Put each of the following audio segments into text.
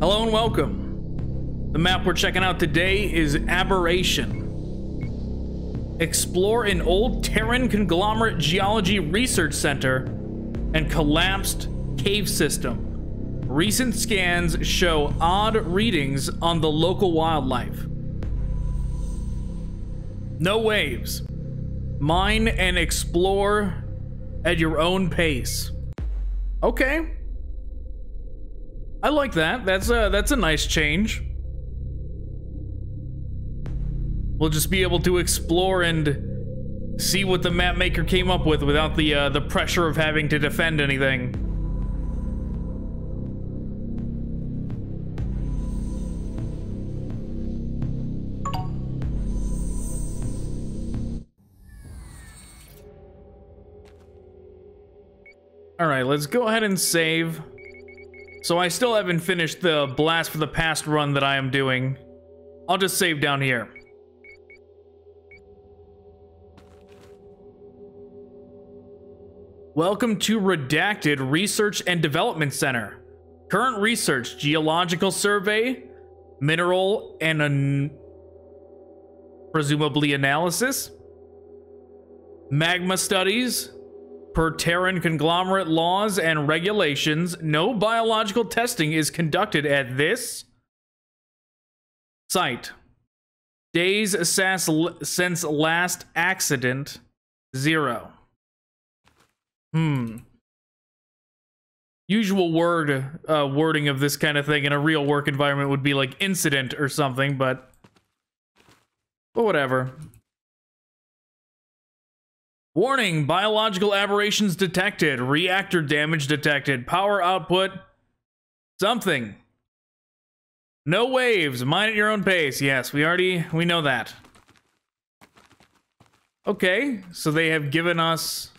Hello and welcome. The map we're checking out today is Aberration. Explore an old Terran conglomerate geology research center and collapsed cave system. Recent scans show odd readings on the local wildlife. No waves. Mine and explore at your own pace. Okay. I like that. That's a that's a nice change. We'll just be able to explore and see what the map maker came up with without the uh, the pressure of having to defend anything. All right, let's go ahead and save. So I still haven't finished the Blast for the Past run that I am doing. I'll just save down here. Welcome to Redacted Research and Development Center. Current research, geological survey, mineral and an presumably analysis, magma studies, per Terran conglomerate laws and regulations, no biological testing is conducted at this site. Days since last accident, zero. Hmm. Usual word uh, wording of this kind of thing in a real work environment would be like incident or something, but but whatever. Warning, biological aberrations detected, reactor damage detected, power output something. No waves, mine at your own pace. Yes, we already we know that. Okay, so they have given us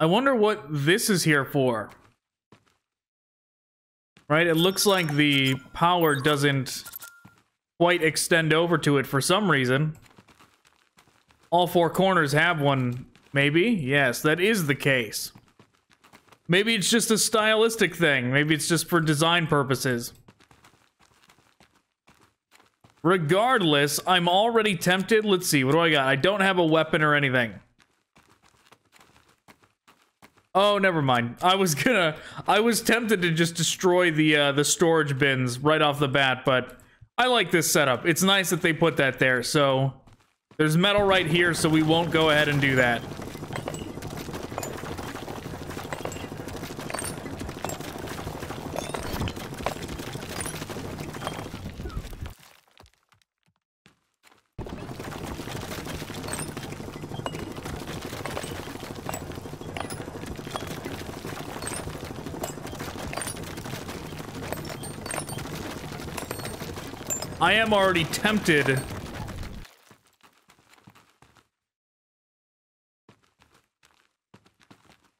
I wonder what this is here for. Right? It looks like the power doesn't quite extend over to it for some reason. All four corners have one, maybe? Yes, that is the case. Maybe it's just a stylistic thing. Maybe it's just for design purposes. Regardless, I'm already tempted. Let's see, what do I got? I don't have a weapon or anything. Oh, never mind. I was gonna... I was tempted to just destroy the, uh, the storage bins right off the bat, but... I like this setup. It's nice that they put that there, so... There's metal right here, so we won't go ahead and do that. I am already tempted.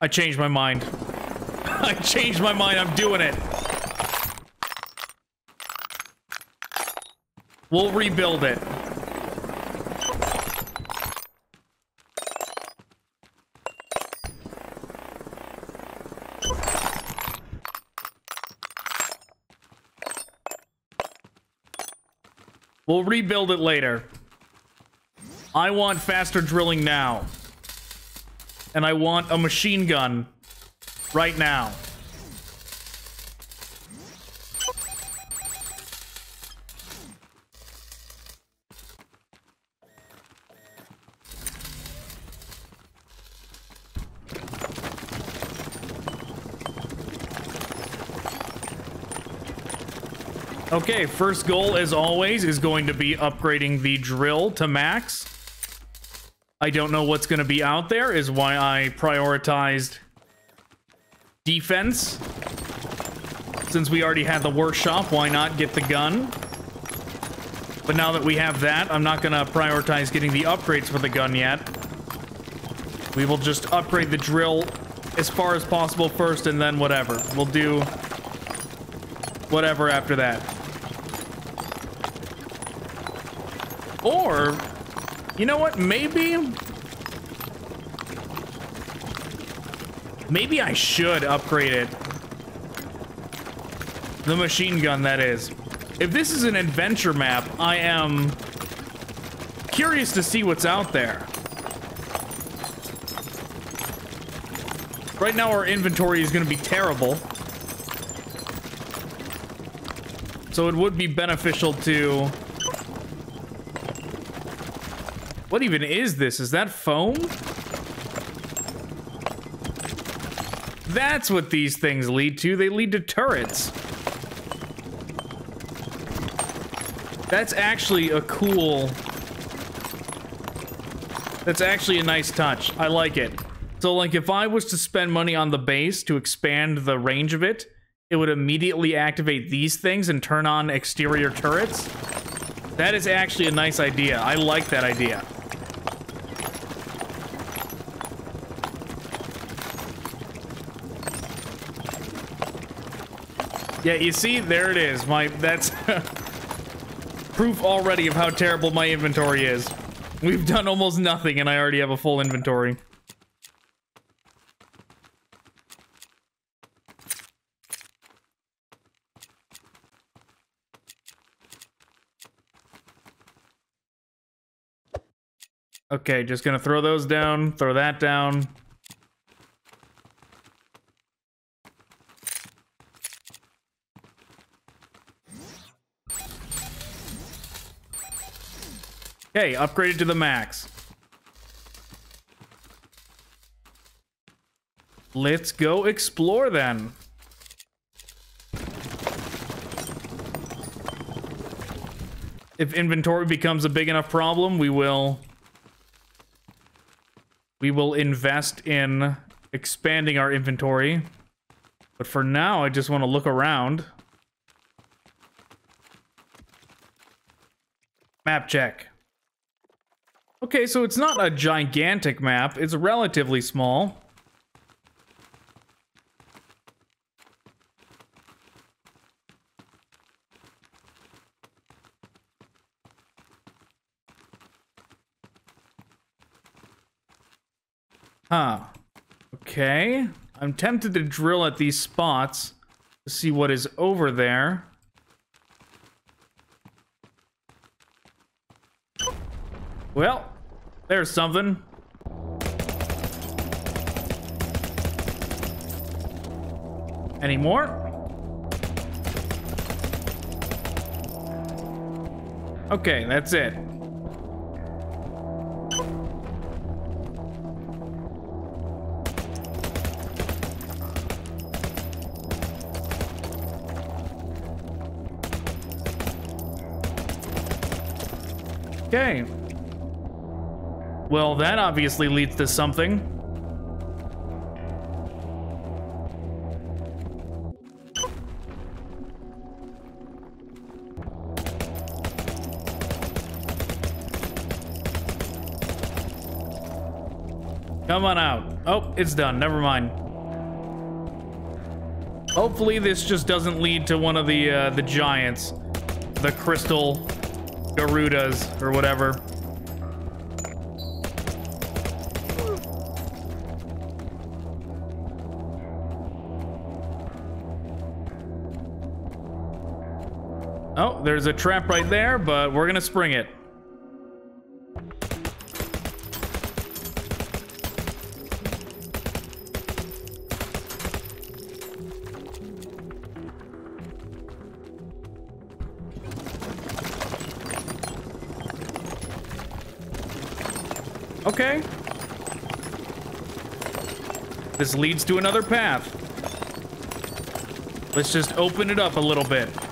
I changed my mind. I changed my mind. I'm doing it. We'll rebuild it. We'll rebuild it later. I want faster drilling now. And I want a machine gun right now. Okay, first goal, as always, is going to be upgrading the drill to max. I don't know what's going to be out there, is why I prioritized defense. Since we already had the workshop, why not get the gun? But now that we have that, I'm not going to prioritize getting the upgrades for the gun yet. We will just upgrade the drill as far as possible first, and then whatever. We'll do whatever after that. Or, you know what, maybe... Maybe I should upgrade it. The machine gun, that is. If this is an adventure map, I am curious to see what's out there. Right now, our inventory is going to be terrible. So it would be beneficial to... What even is this? Is that foam? That's what these things lead to. They lead to turrets. That's actually a cool... That's actually a nice touch. I like it. So, like, if I was to spend money on the base to expand the range of it, it would immediately activate these things and turn on exterior turrets. That is actually a nice idea. I like that idea. Yeah, you see, there it is. My that's proof already of how terrible my inventory is. We've done almost nothing and I already have a full inventory. Okay, just gonna throw those down, throw that down. Okay, upgraded to the max. Let's go explore then. If inventory becomes a big enough problem, we will we will invest in expanding our inventory. But for now, I just want to look around. Map check. Okay, so it's not a gigantic map. It's relatively small. Huh. Okay. I'm tempted to drill at these spots to see what is over there. Well, there's something. Any more? Okay, that's it. Okay. Well, that obviously leads to something. Come on out. Oh, it's done. Never mind. Hopefully this just doesn't lead to one of the uh, the giants. The crystal Garudas or whatever. There's a trap right there, but we're gonna spring it. Okay. This leads to another path. Let's just open it up a little bit.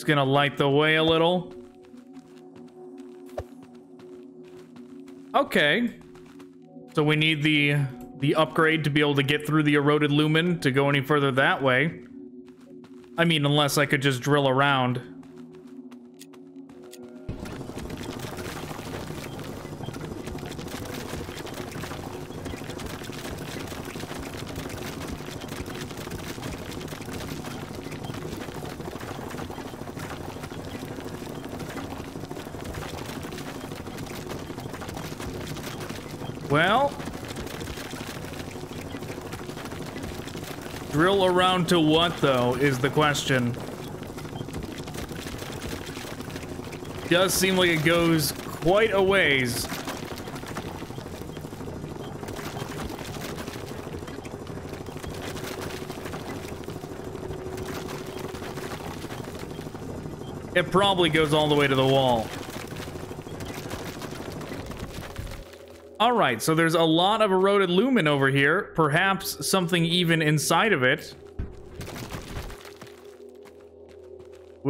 Just gonna light the way a little. Okay. So we need the the upgrade to be able to get through the eroded lumen to go any further that way. I mean, unless I could just drill around. To what, though, is the question. Does seem like it goes quite a ways. It probably goes all the way to the wall. All right, so there's a lot of eroded lumen over here. Perhaps something even inside of it.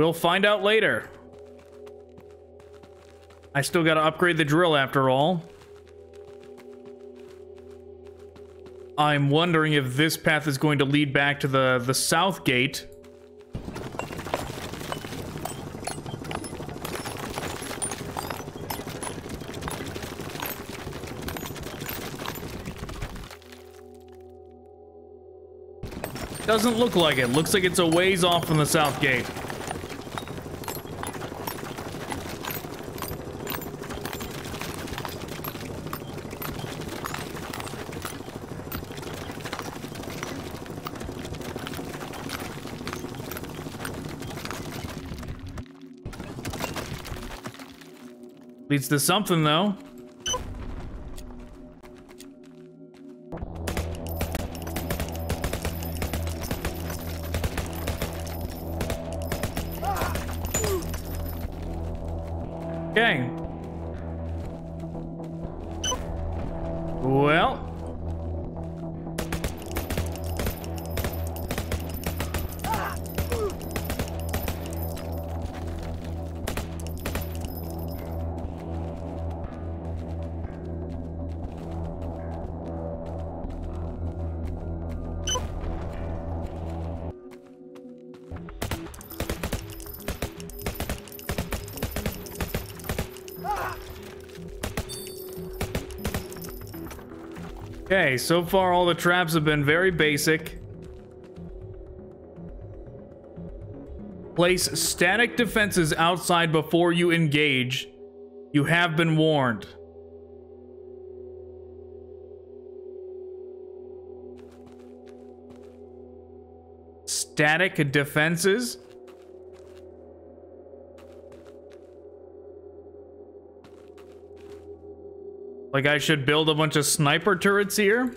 We'll find out later. I still gotta upgrade the drill after all. I'm wondering if this path is going to lead back to the, the south gate. Doesn't look like it. Looks like it's a ways off from the south gate. Leads to something, though. Okay, so far all the traps have been very basic. Place static defenses outside before you engage. You have been warned. Static defenses? Like I should build a bunch of sniper turrets here?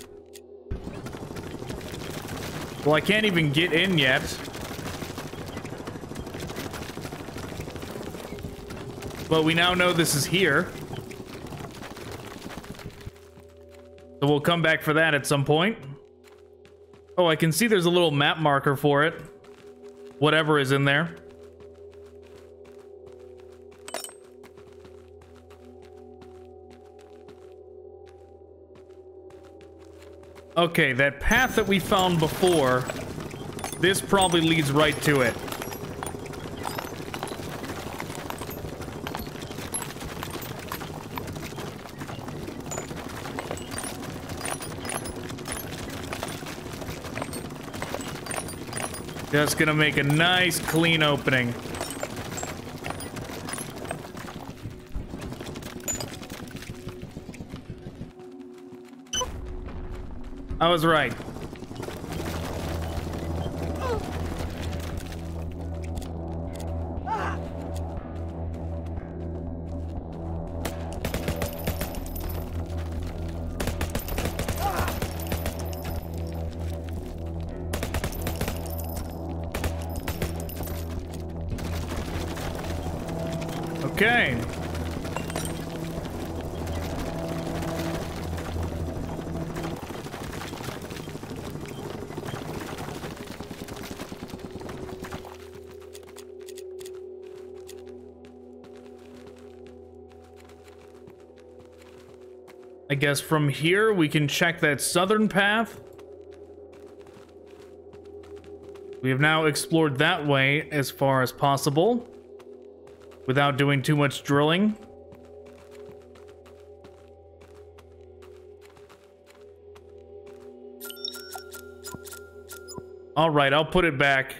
Well, I can't even get in yet. But we now know this is here. So we'll come back for that at some point. Oh, I can see there's a little map marker for it. Whatever is in there. Okay, that path that we found before, this probably leads right to it. Just gonna make a nice clean opening. I was right. Guess from here we can check that southern path. We have now explored that way as far as possible without doing too much drilling. All right, I'll put it back.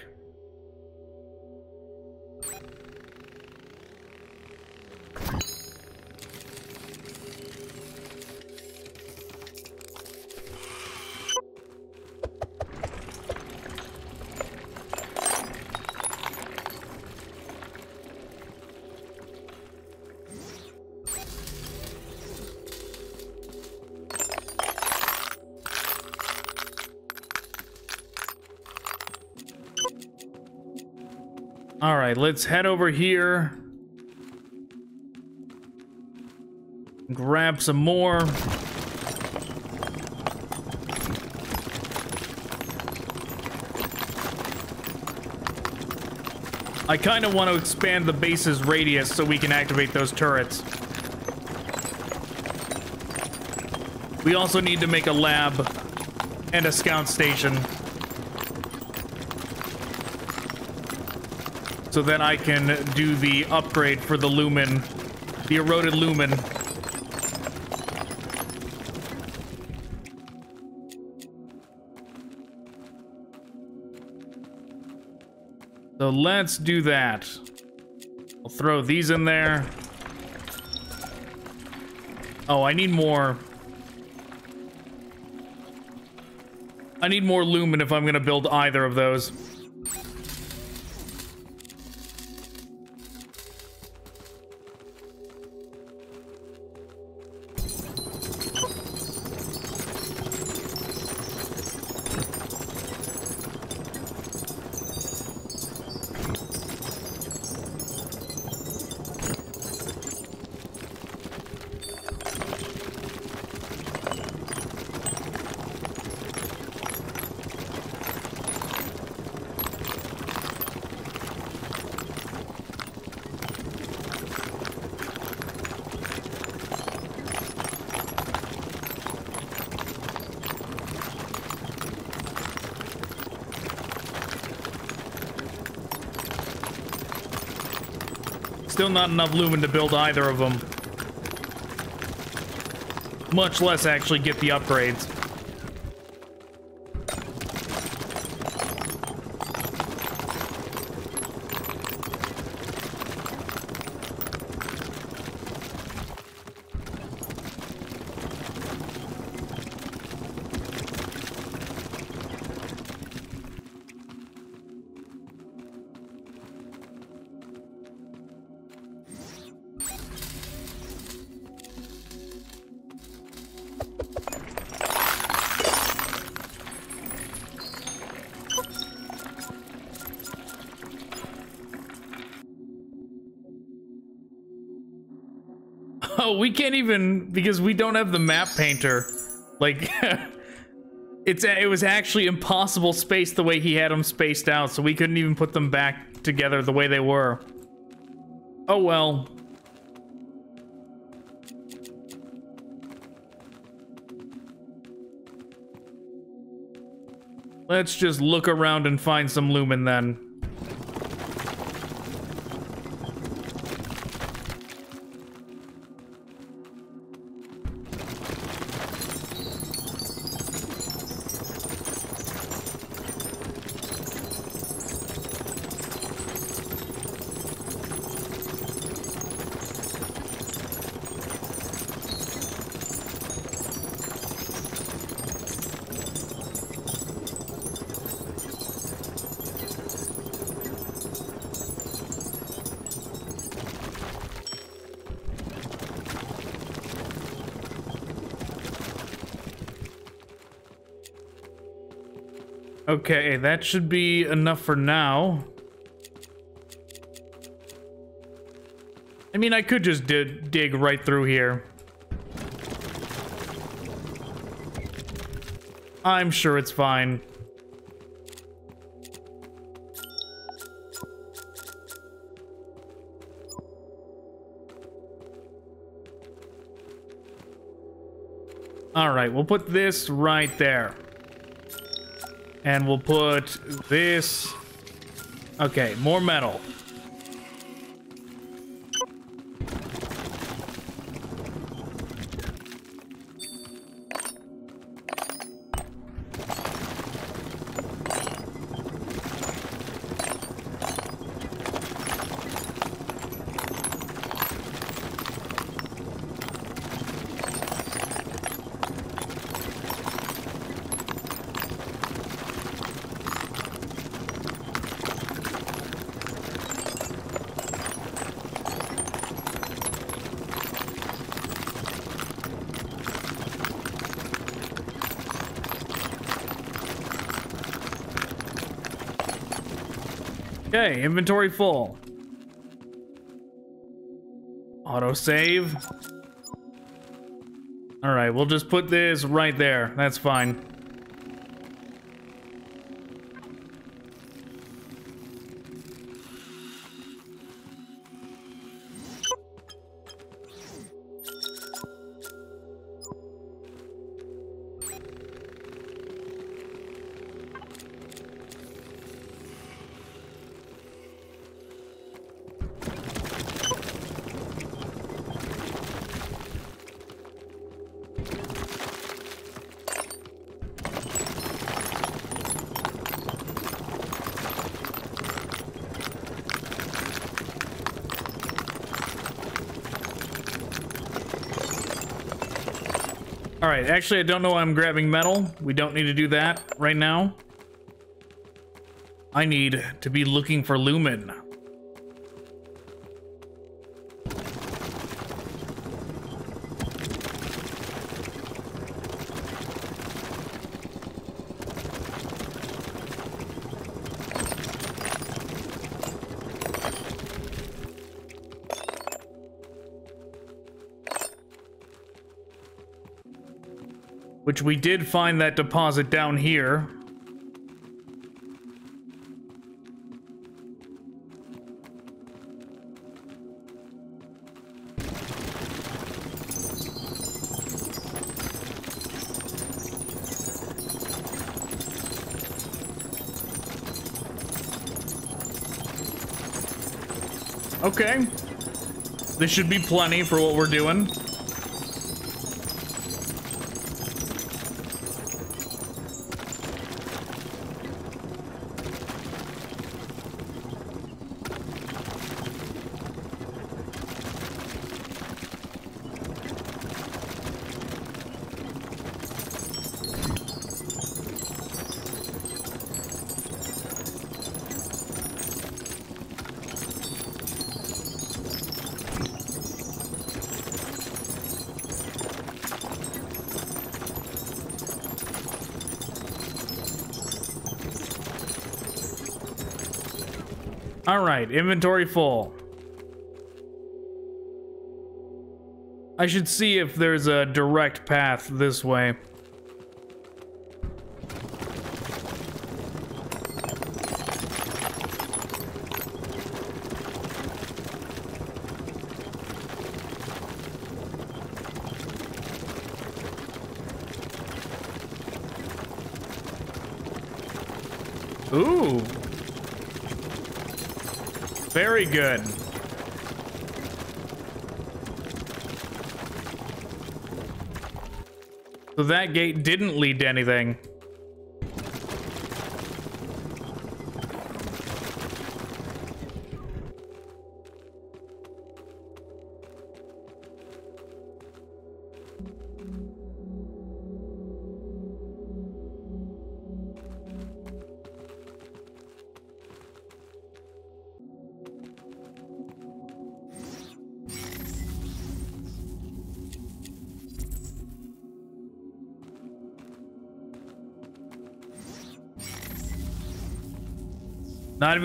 Right, let's head over here. Grab some more. I kind of want to expand the base's radius so we can activate those turrets. We also need to make a lab and a scout station. So then I can do the upgrade for the lumen, the eroded lumen. So let's do that. I'll throw these in there. Oh, I need more. I need more lumen if I'm going to build either of those. Not enough lumen to build either of them. Much less actually get the upgrades. Because we don't have the map painter. Like it's it was actually impossible space the way he had them spaced out, so we couldn't even put them back together the way they were. Oh well. Let's just look around and find some lumen then. Okay, that should be enough for now. I mean, I could just dig right through here. I'm sure it's fine. All right, we'll put this right there. And we'll put this... Okay, more metal. Inventory full. Auto save. All right, we'll just put this right there. That's fine. All right, actually, I don't know why I'm grabbing metal. We don't need to do that right now. I need to be looking for lumen. Which we did find that deposit down here. Okay. This should be plenty for what we're doing. Inventory full. I should see if there's a direct path this way. Ooh. Very good. So that gate didn't lead to anything.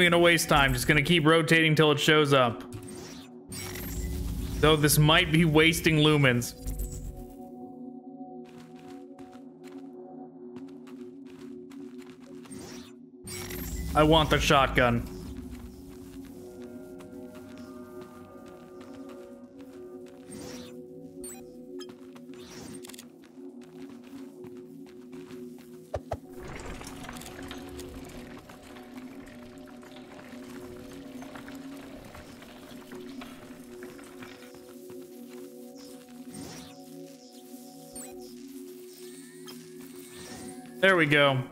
Even gonna waste time, just gonna keep rotating till it shows up. Though this might be wasting lumens. I want the shotgun. We go.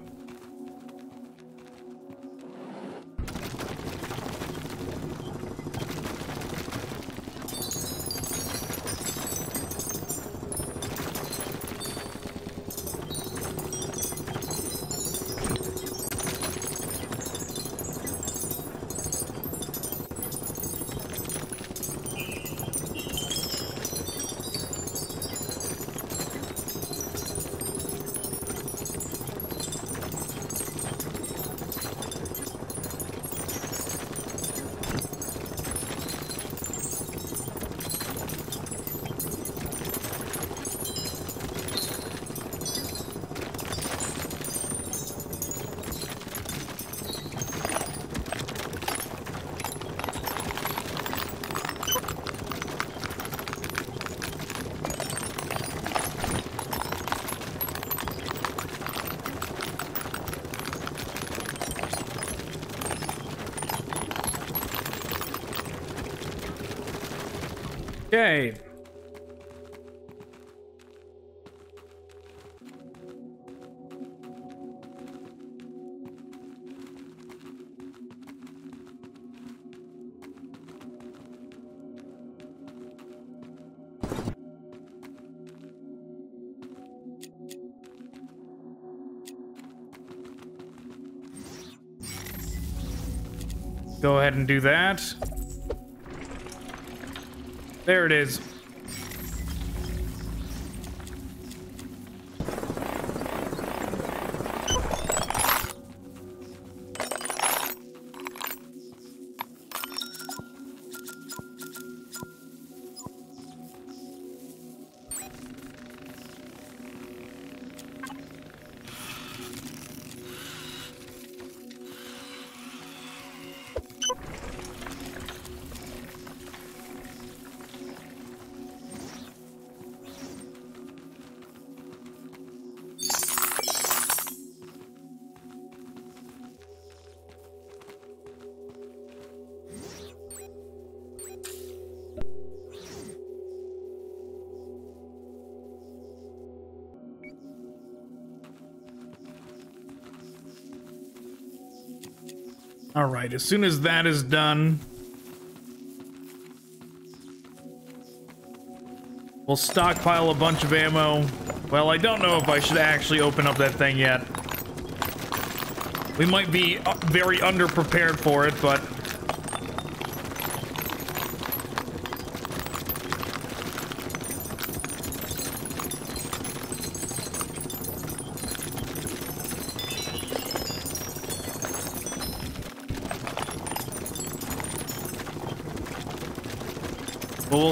Do that. There it is. All right, as soon as that is done, we'll stockpile a bunch of ammo. Well, I don't know if I should actually open up that thing yet. We might be uh, very underprepared for it, but...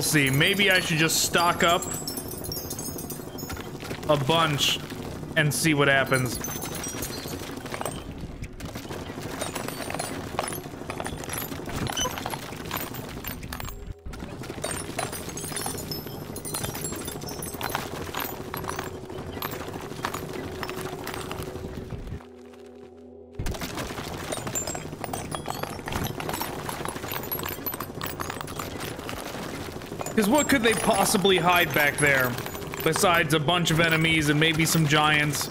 see. Maybe I should just stock up a bunch and see what happens. What could they possibly hide back there? Besides a bunch of enemies and maybe some giants.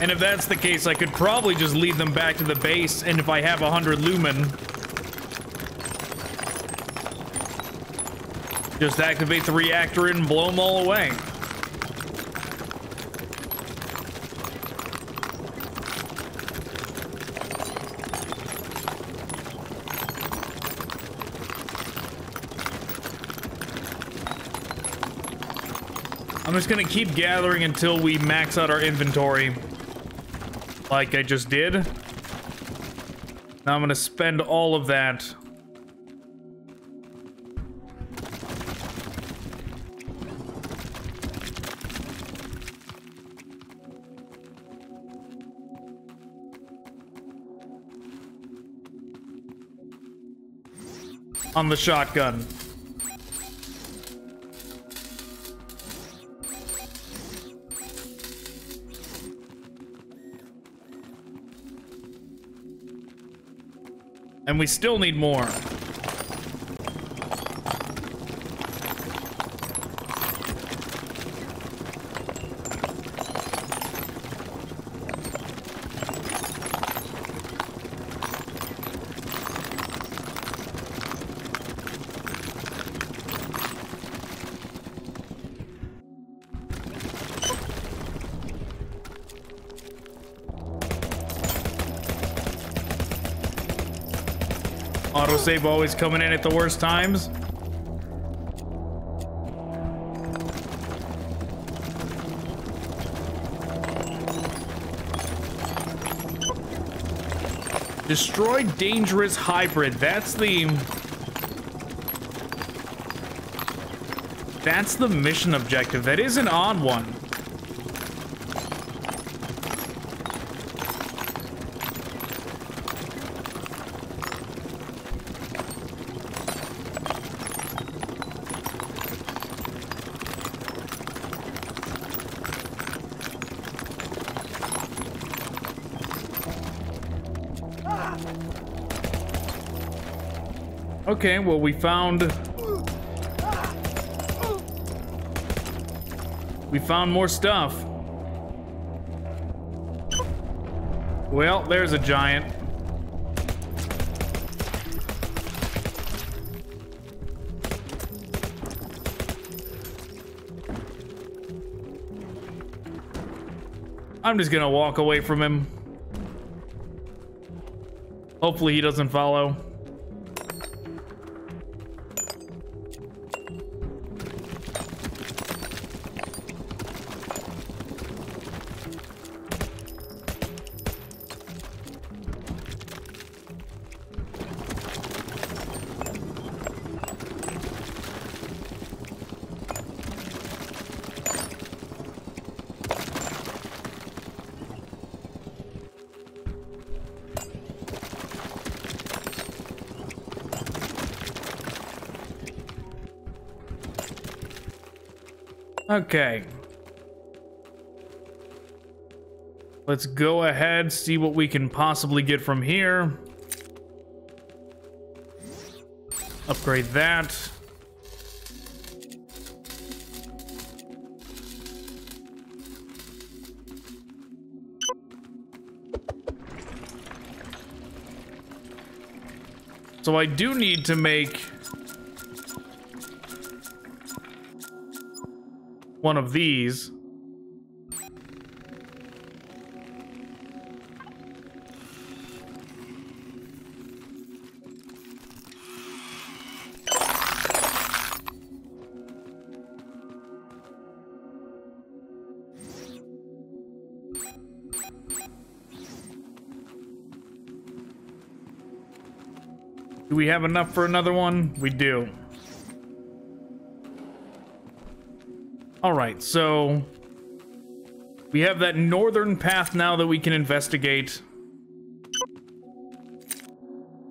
And if that's the case, I could probably just lead them back to the base, and if I have a 100 lumen, Just activate the reactor and blow them all away. I'm just gonna keep gathering until we max out our inventory. Like I just did. Now I'm gonna spend all of that on the shotgun. And we still need more. Autosave always coming in at the worst times. Destroy dangerous hybrid. That's the... That's the mission objective. That is an odd one. Okay, well, we found... We found more stuff. Well, there's a giant. I'm just gonna walk away from him. Hopefully he doesn't follow. Okay. Let's go ahead, see what we can possibly get from here. Upgrade that. So I do need to make one of these. Do we have enough for another one? We do. All right, so we have that northern path now that we can investigate.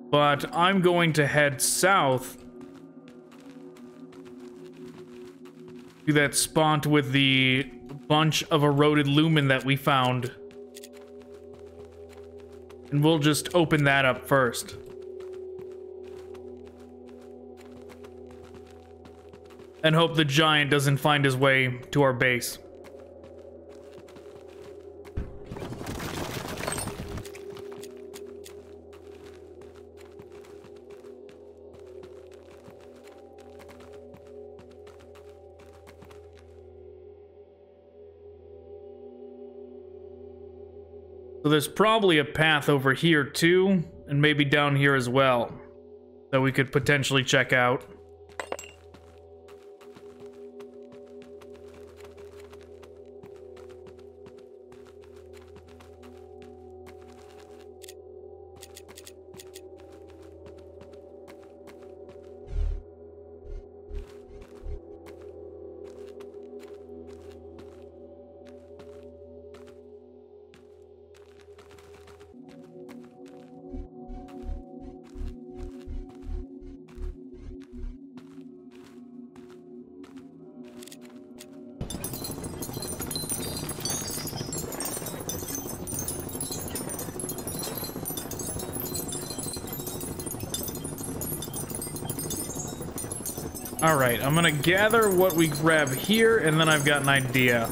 But I'm going to head south to that spot with the bunch of eroded lumen that we found. And we'll just open that up first. And hope the giant doesn't find his way to our base. So there's probably a path over here too, and maybe down here as well, that we could potentially check out. I'm gonna gather what we grab here, and then I've got an idea.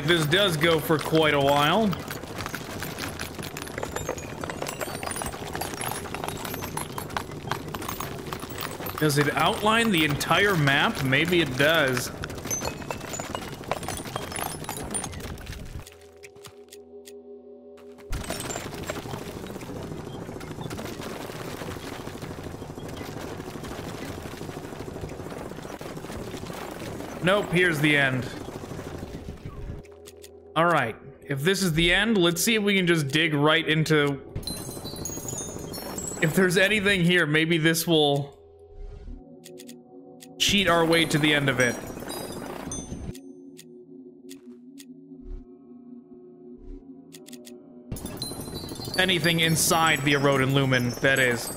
Right, this does go for quite a while. Does it outline the entire map? Maybe it does. Nope, here's the end. Alright, if this is the end, let's see if we can just dig right into... If there's anything here, maybe this will... cheat our way to the end of it. Anything inside the Eroded Lumen, that is.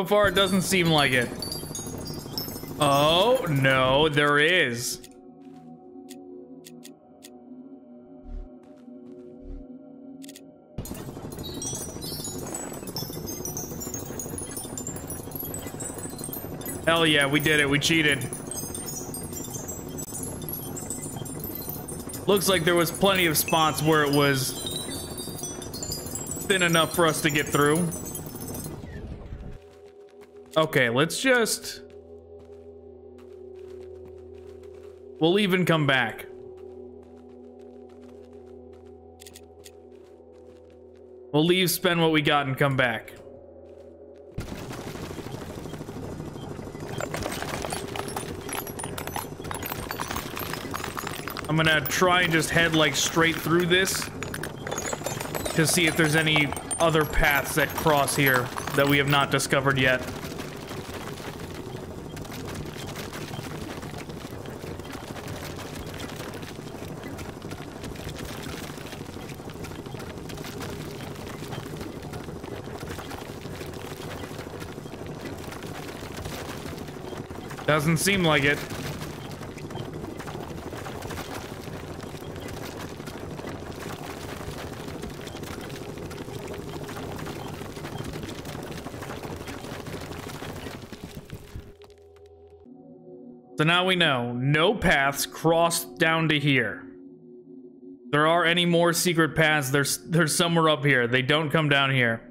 So far, it doesn't seem like it. Oh, no, there is. Hell yeah, we did it. We cheated. Looks like there was plenty of spots where it was thin enough for us to get through. Okay, let's just... We'll even come back. We'll leave, spend what we got, and come back. I'm gonna try and just head like straight through this to see if there's any other paths that cross here that we have not discovered yet. Doesn't seem like it. So now we know, no paths cross down to here. There are any more secret paths, there's, there's somewhere up here. They don't come down here.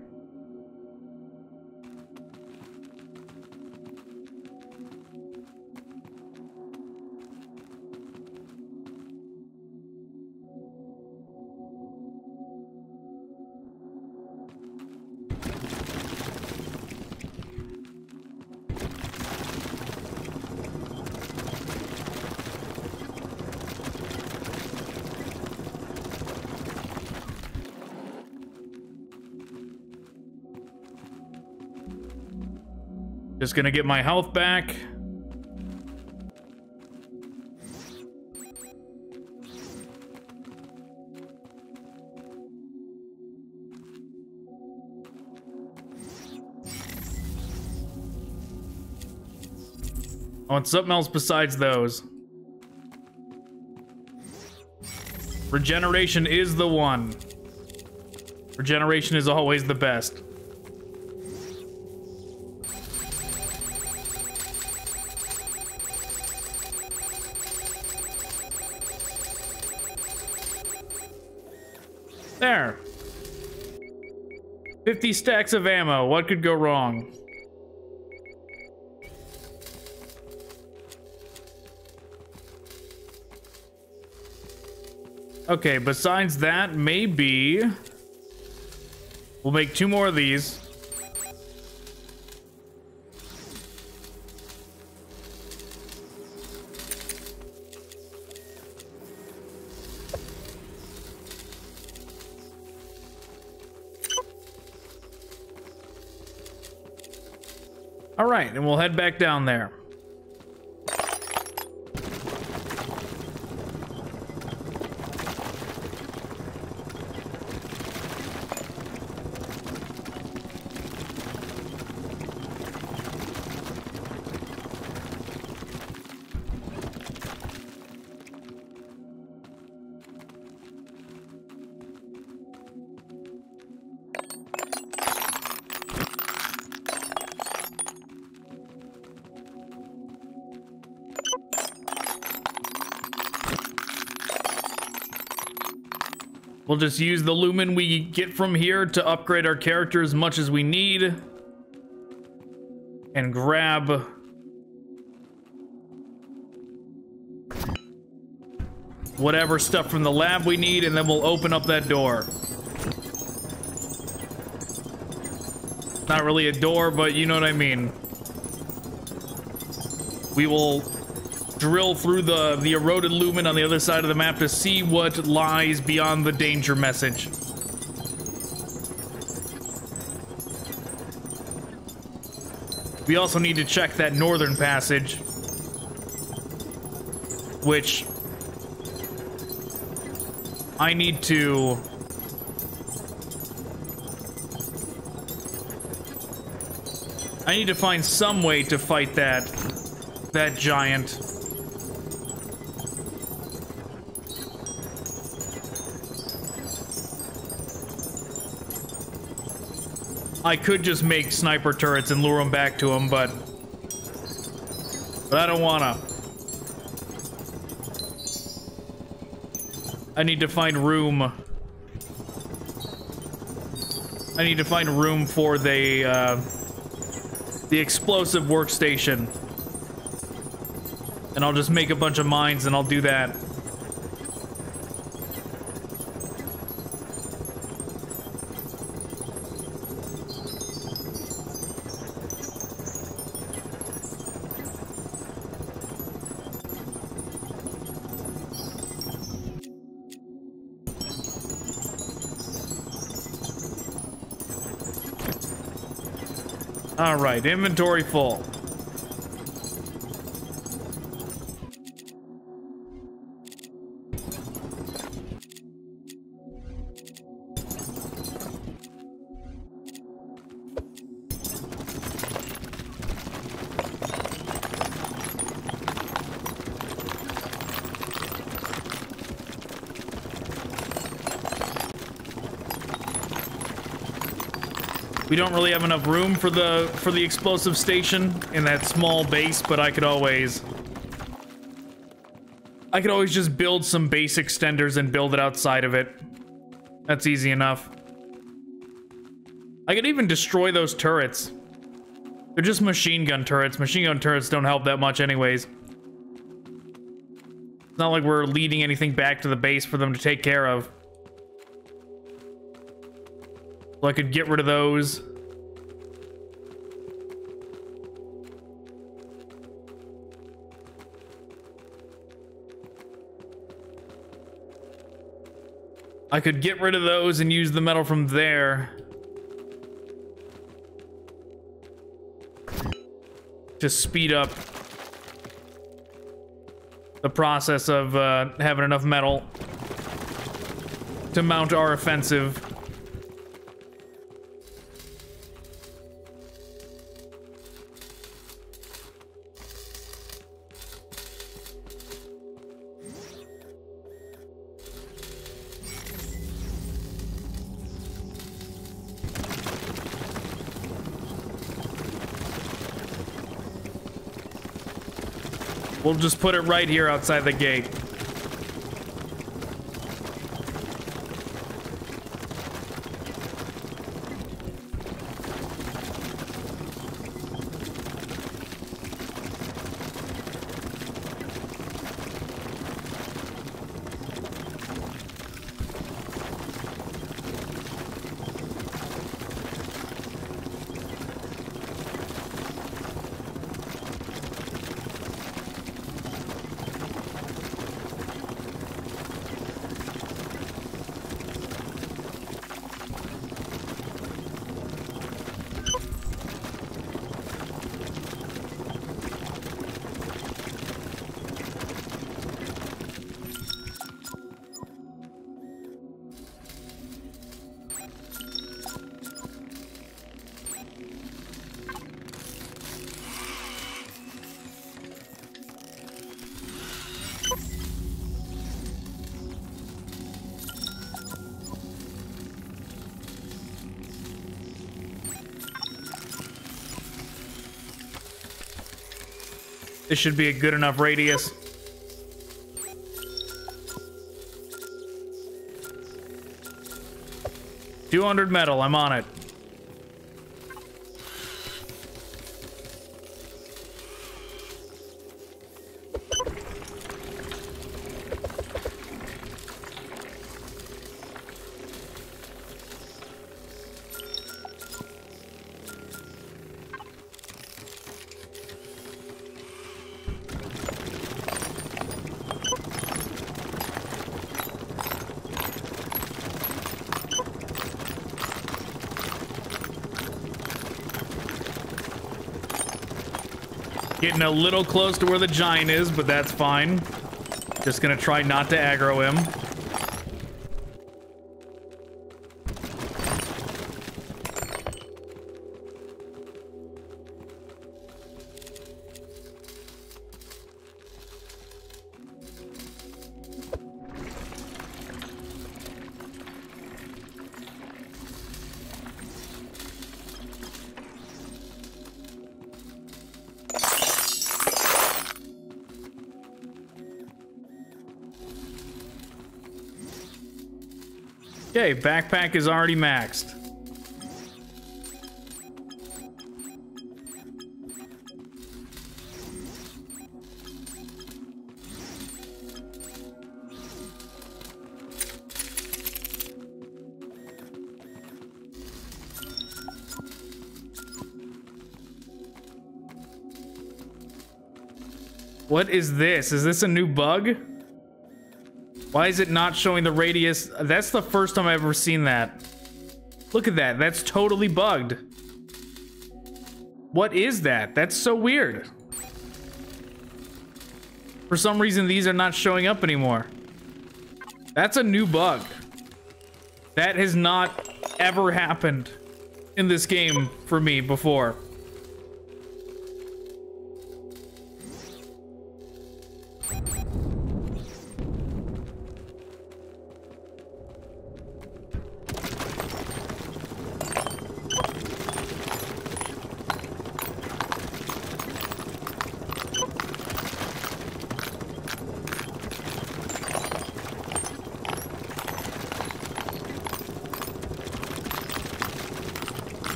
Just gonna get my health back. I want something else besides those. Regeneration is the one. Regeneration is always the best. 50 stacks of ammo. What could go wrong? Okay, besides that, maybe... We'll make two more of these. Right, and we'll head back down there. Just use the lumen we get from here to upgrade our character as much as we need. And grab... Whatever stuff from the lab we need, and then we'll open up that door. Not really a door, but you know what I mean. We will drill through the, the eroded lumen on the other side of the map to see what lies beyond the danger message. We also need to check that northern passage, which I need to I need to find some way to fight that that giant. I could just make sniper turrets and lure them back to them, but... But I don't wanna. I need to find room. I need to find room for the, uh, the explosive workstation. And I'll just make a bunch of mines and I'll do that. All right, inventory full. Don't really have enough room for the for the explosive station in that small base, but I could always I could always just build some base extenders and build it outside of it. That's easy enough. I could even destroy those turrets. They're just machine gun turrets. Machine gun turrets don't help that much anyways. It's not like we're leading anything back to the base for them to take care of. So I could get rid of those. I could get rid of those and use the metal from there. To speed up the process of uh, having enough metal to mount our offensive. We'll just put it right here outside the gate. This should be a good enough radius. Two hundred metal. I'm on it. Getting a little close to where the giant is, but that's fine. Just gonna try not to aggro him. Backpack is already maxed. What is this? Is this a new bug? Why is it not showing the radius? That's the first time I've ever seen that. Look at that. That's totally bugged. What is that? That's so weird. For some reason, these are not showing up anymore. That's a new bug. That has not ever happened in this game for me before.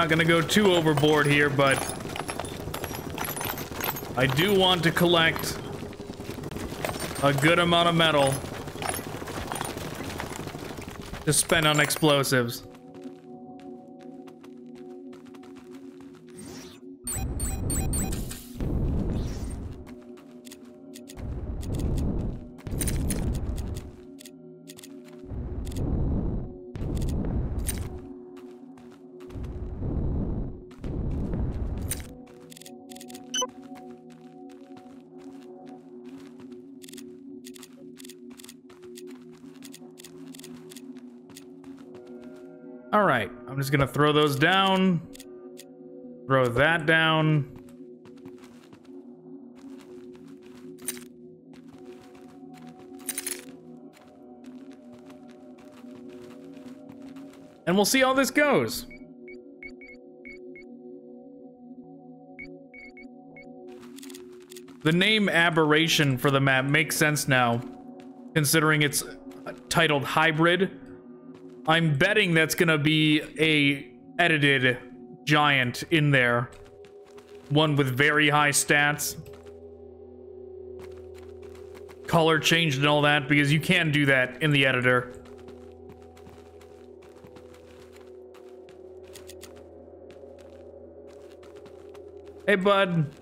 Not gonna go too overboard here, but I do want to collect a good amount of metal to spend on explosives. Just gonna throw those down. Throw that down. And we'll see how this goes. The name Aberration for the map makes sense now, considering it's titled Hybrid. I'm betting that's gonna be a edited giant in there. One with very high stats. Color changed and all that, because you can do that in the editor. Hey, bud.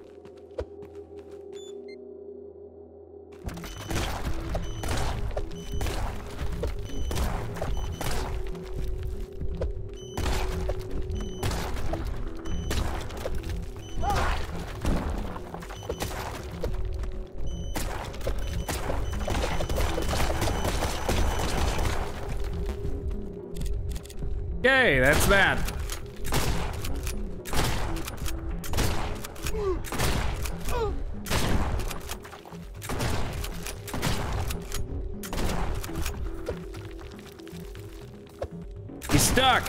That. He's stuck.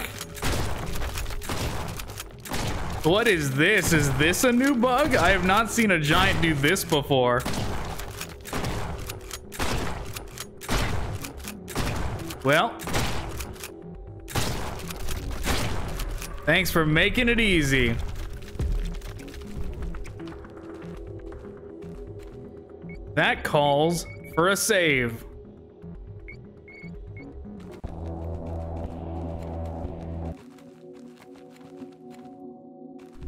What is this? Is this a new bug? I have not seen a giant do this before. Well. Thanks for making it easy. That calls for a save.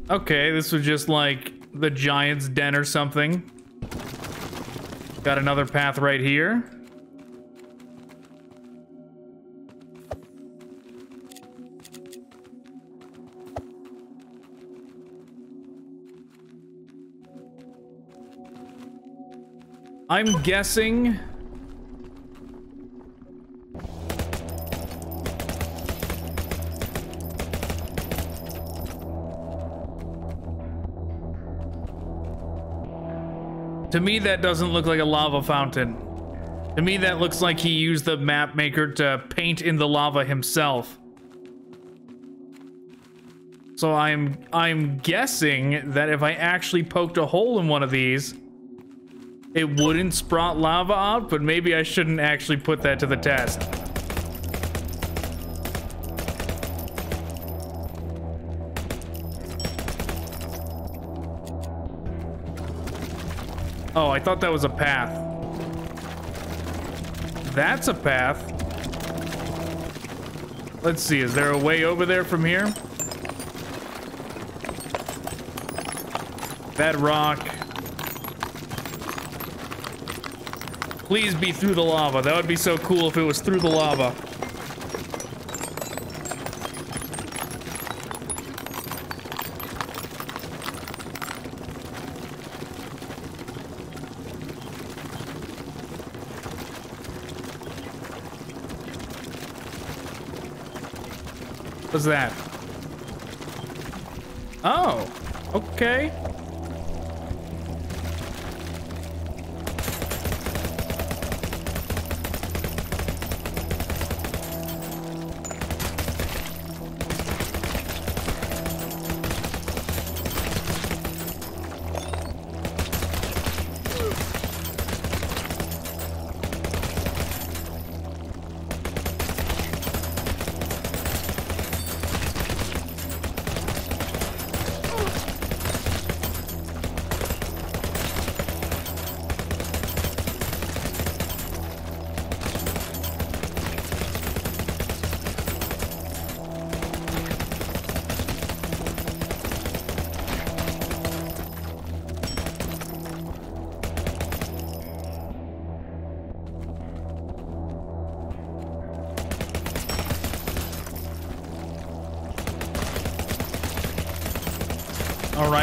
Okay, this was just like the giant's den or something. Got another path right here. I'm guessing To me, that doesn't look like a lava fountain. To me, that looks like he used the map maker to paint in the lava himself. So I'm I'm guessing that if I actually poked a hole in one of these, it wouldn't sprout lava out, but maybe I shouldn't actually put that to the test. Oh, I thought that was a path. That's a path. Let's see, is there a way over there from here? That rock. Please be through the lava. That would be so cool if it was through the lava. What's that? Oh, okay.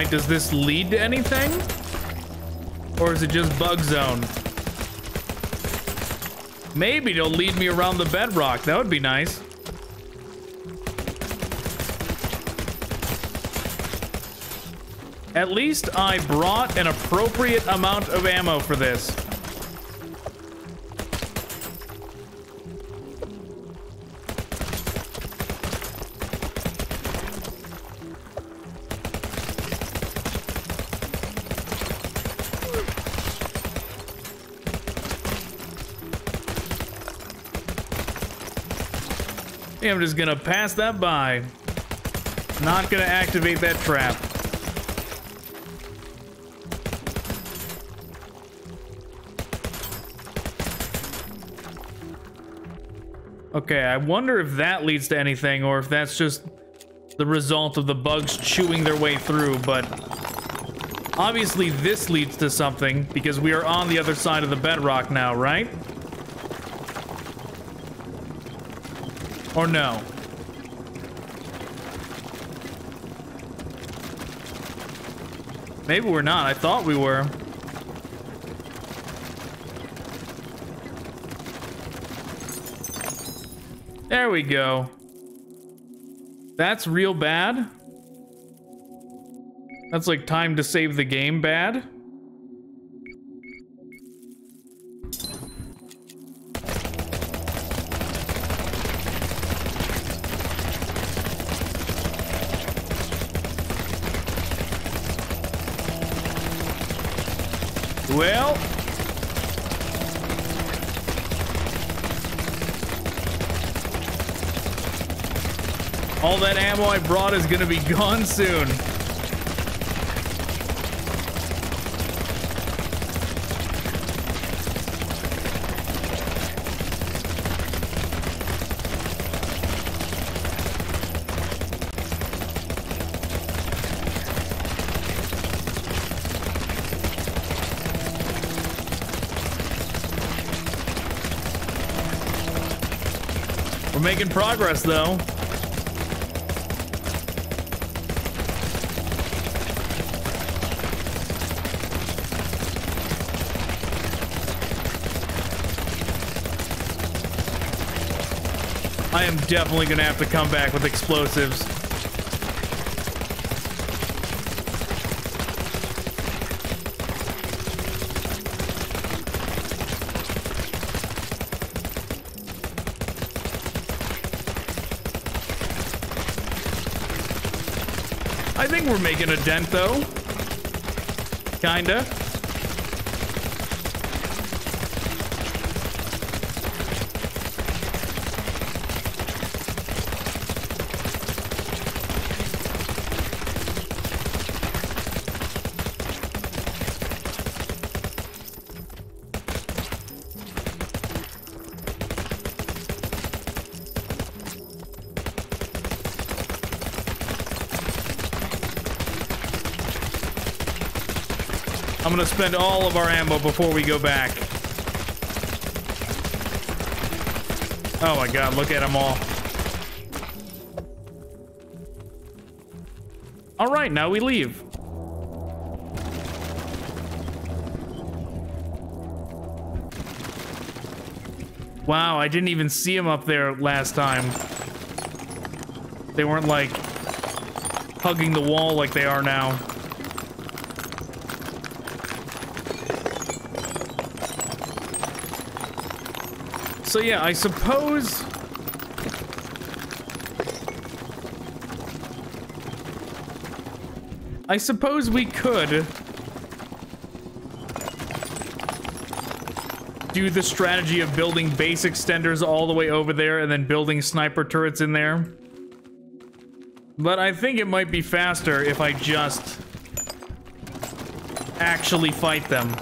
Does this lead to anything? Or is it just bug zone? Maybe it'll lead me around the bedrock. That would be nice. At least I brought an appropriate amount of ammo for this. I'm just gonna pass that by. Not gonna activate that trap. Okay, I wonder if that leads to anything or if that's just the result of the bugs chewing their way through, but obviously this leads to something because we are on the other side of the bedrock now, right? Or no? Maybe we're not. I thought we were. There we go. That's real bad. That's like time to save the game bad. Well. All that brought is gonna be gone soon. We're making progress, though. I am definitely gonna have to come back with explosives. I think we're making a dent, though. Kinda. Gonna spend all of our ammo before we go back. Oh my god, look at them all. Alright, now we leave. Wow, I didn't even see them up there last time. They weren't like hugging the wall like they are now. So yeah, I suppose... I suppose we could... do the strategy of building base extenders all the way over there and then building sniper turrets in there. But I think it might be faster if I just actually fight them.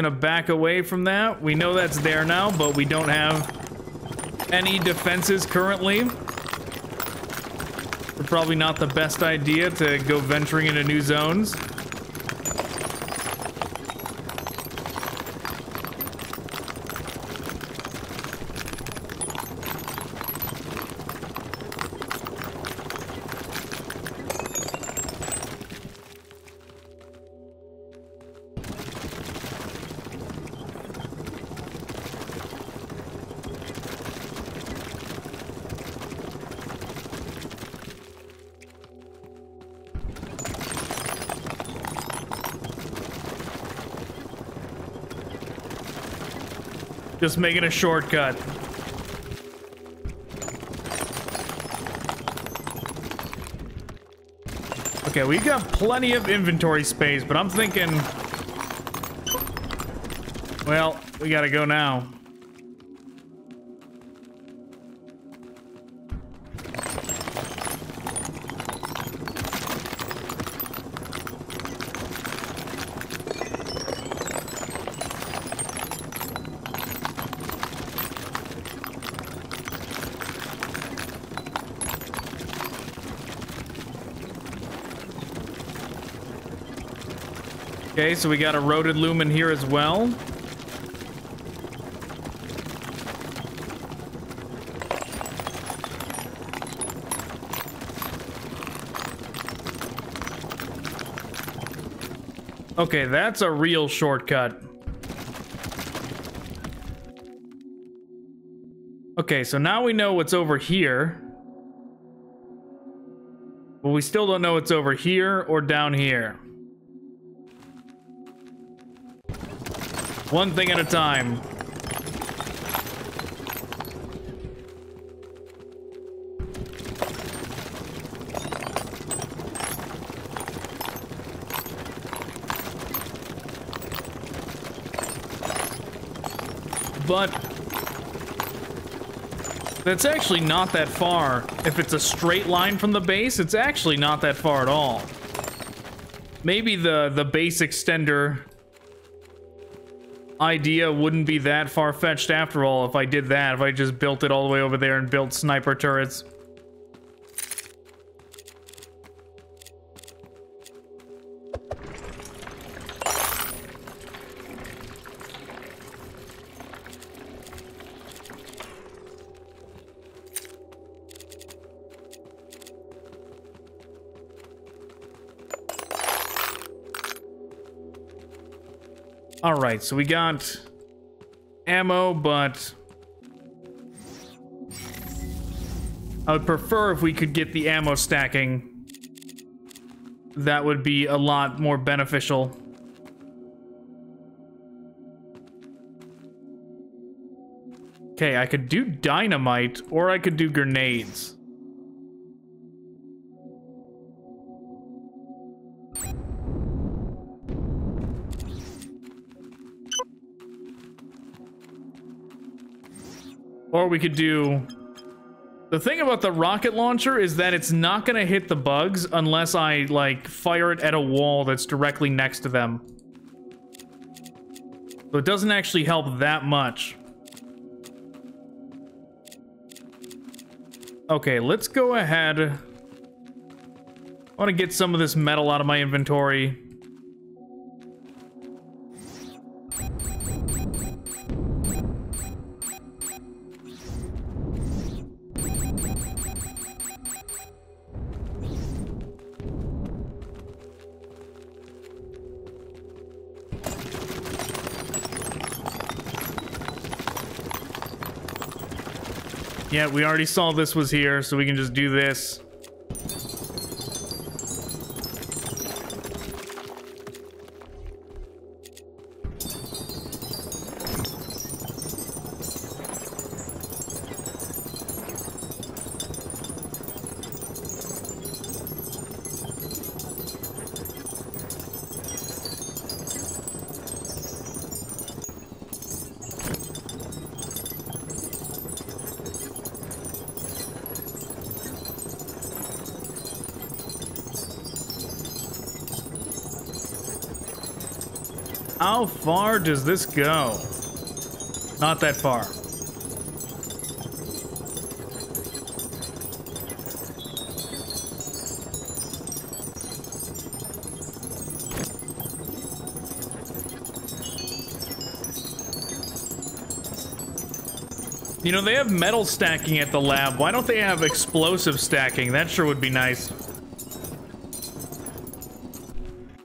Gonna back away from that. We know that's there now, but we don't have any defenses currently. Probably not the best idea to go venturing into new zones. Just making a shortcut. Okay, we've got plenty of inventory space, but I'm thinking... Well, we gotta go now. Okay, so we got a Eroded Lumen here as well. Okay, that's a real shortcut. Okay, so now we know what's over here. But we still don't know what's over here or down here. One thing at a time. But that's actually not that far. If it's a straight line from the base, it's actually not that far at all. Maybe the, the base extender idea wouldn't be that far-fetched after all if I did that, if I just built it all the way over there and built sniper turrets. So we got ammo, but I would prefer if we could get the ammo stacking. That would be a lot more beneficial. Okay, I could do dynamite, or I could do grenades. Or we could do... The thing about the rocket launcher is that it's not going to hit the bugs unless I, like, fire it at a wall that's directly next to them. So it doesn't actually help that much. Okay, let's go ahead. I want to get some of this metal out of my inventory. Yeah, we already saw this was here, so we can just do this. How far does this go? Not that far. You know, they have metal stacking at the lab. Why don't they have explosive stacking? That sure would be nice.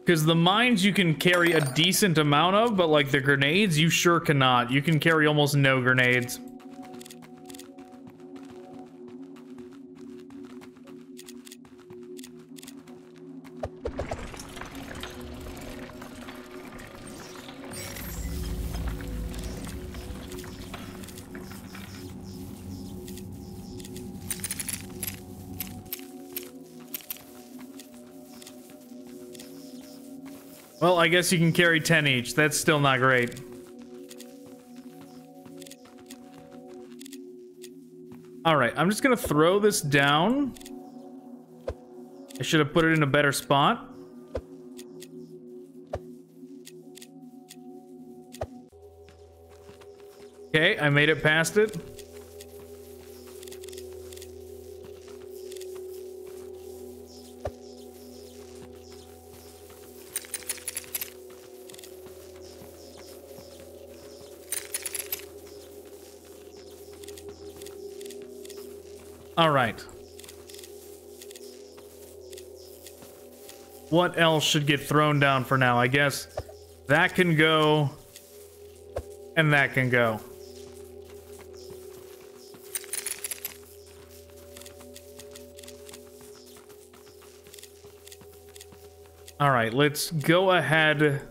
Because the mines you can carry a decent amount of, but like the grenades, you sure cannot. You can carry almost no grenades. I guess you can carry 10 each. That's still not great. All right, I'm just gonna throw this down. I should have put it in a better spot. Okay, I made it past it. What else should get thrown down for now? I guess that can go and that can go. All right, let's go ahead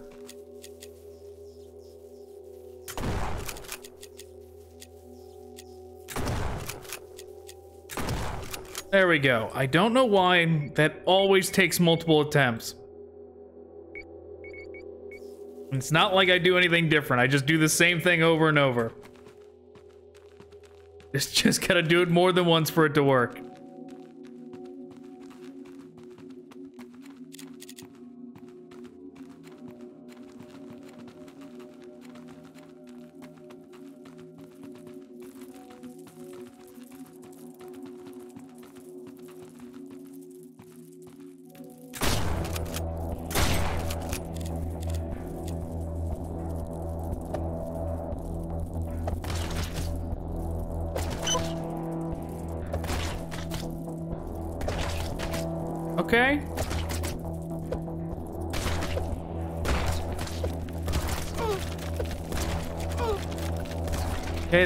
There we go. I don't know why that always takes multiple attempts. It's not like I do anything different. I just do the same thing over and over. Just, just gotta do it more than once for it to work.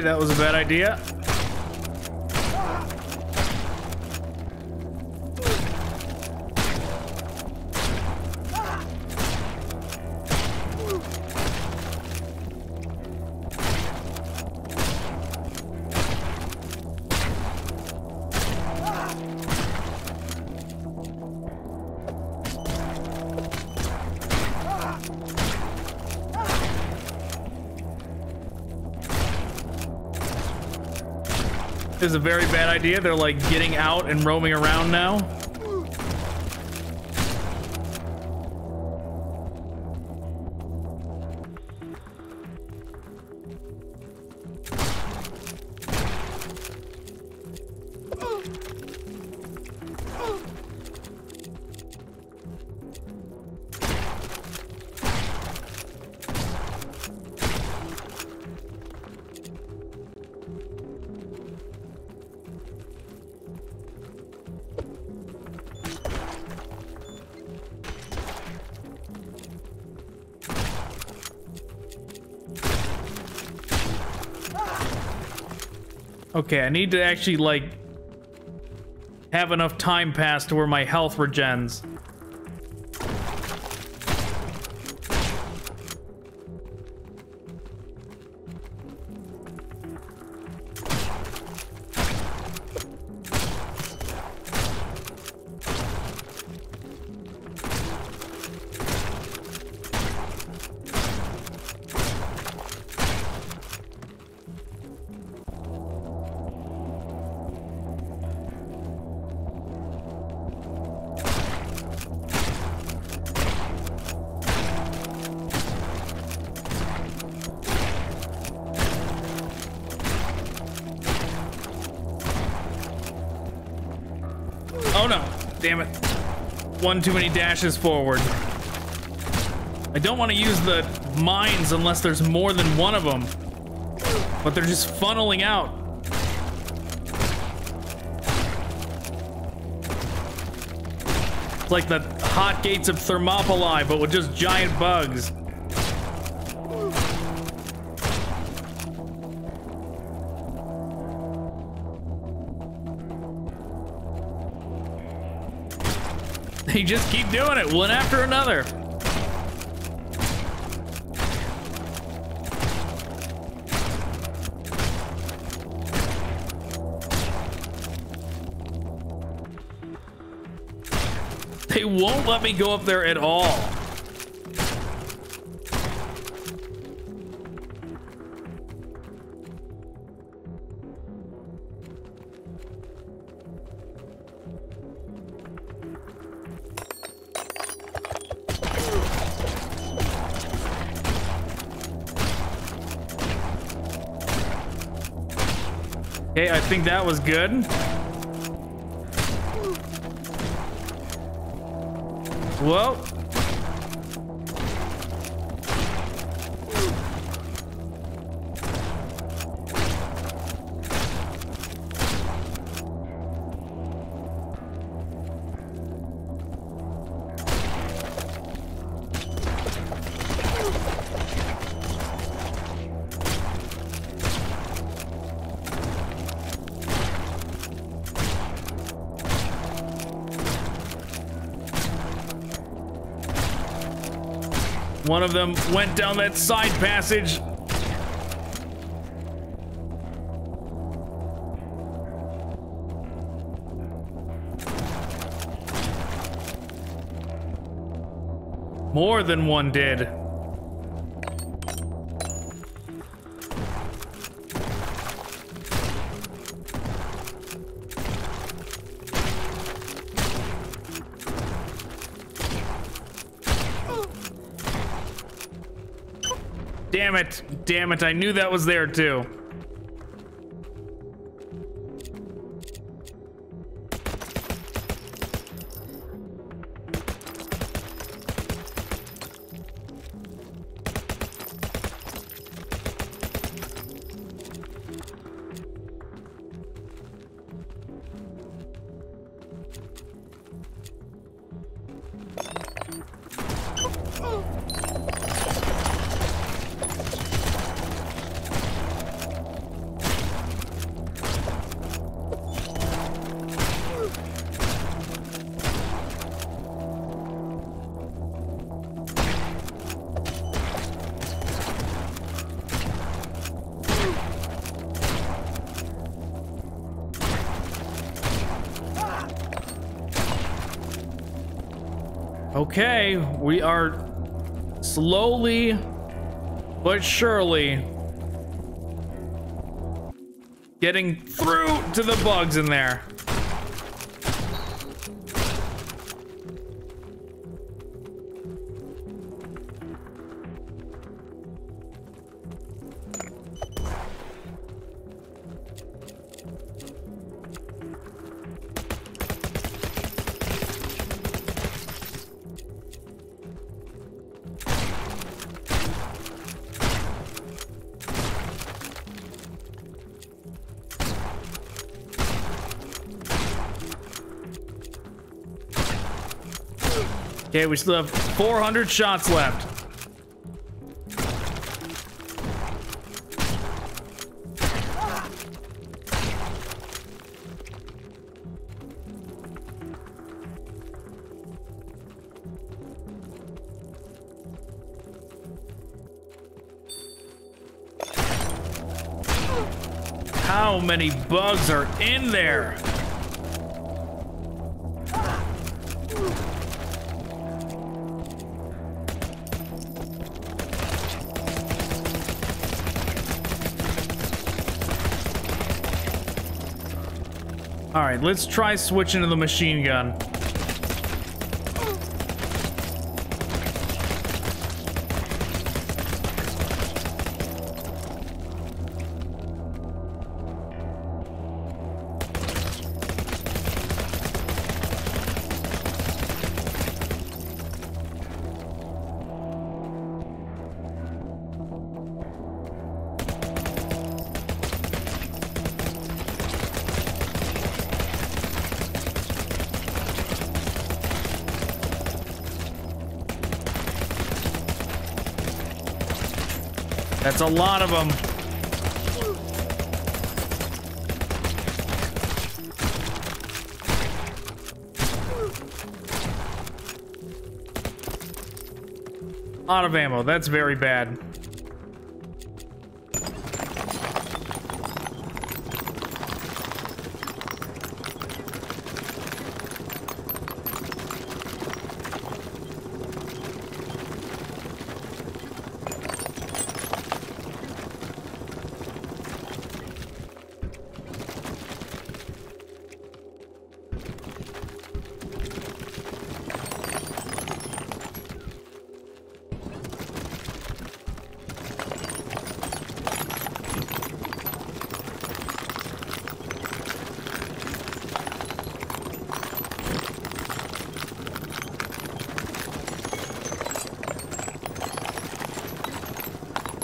That was a bad idea. Is a very bad idea. They're like getting out and roaming around now. Okay, I need to actually, like, have enough time pass to where my health regens. Dashes forward. I don't want to use the mines unless there's more than one of them. But they're just funneling out. It's like the hot gates of Thermopylae, but with just giant bugs. They just keep doing it, one after another. They won't let me go up there at all. Think that was good. Well. One of them went down that side passage. More than one did. Damn it. Damn it. I knew that was there too. Slowly but surely getting through to the bugs in there. Okay, we still have 400 shots left. How many bugs are in there? Let's try switching to the machine gun. That's a lot of them. Out of ammo. That's very bad.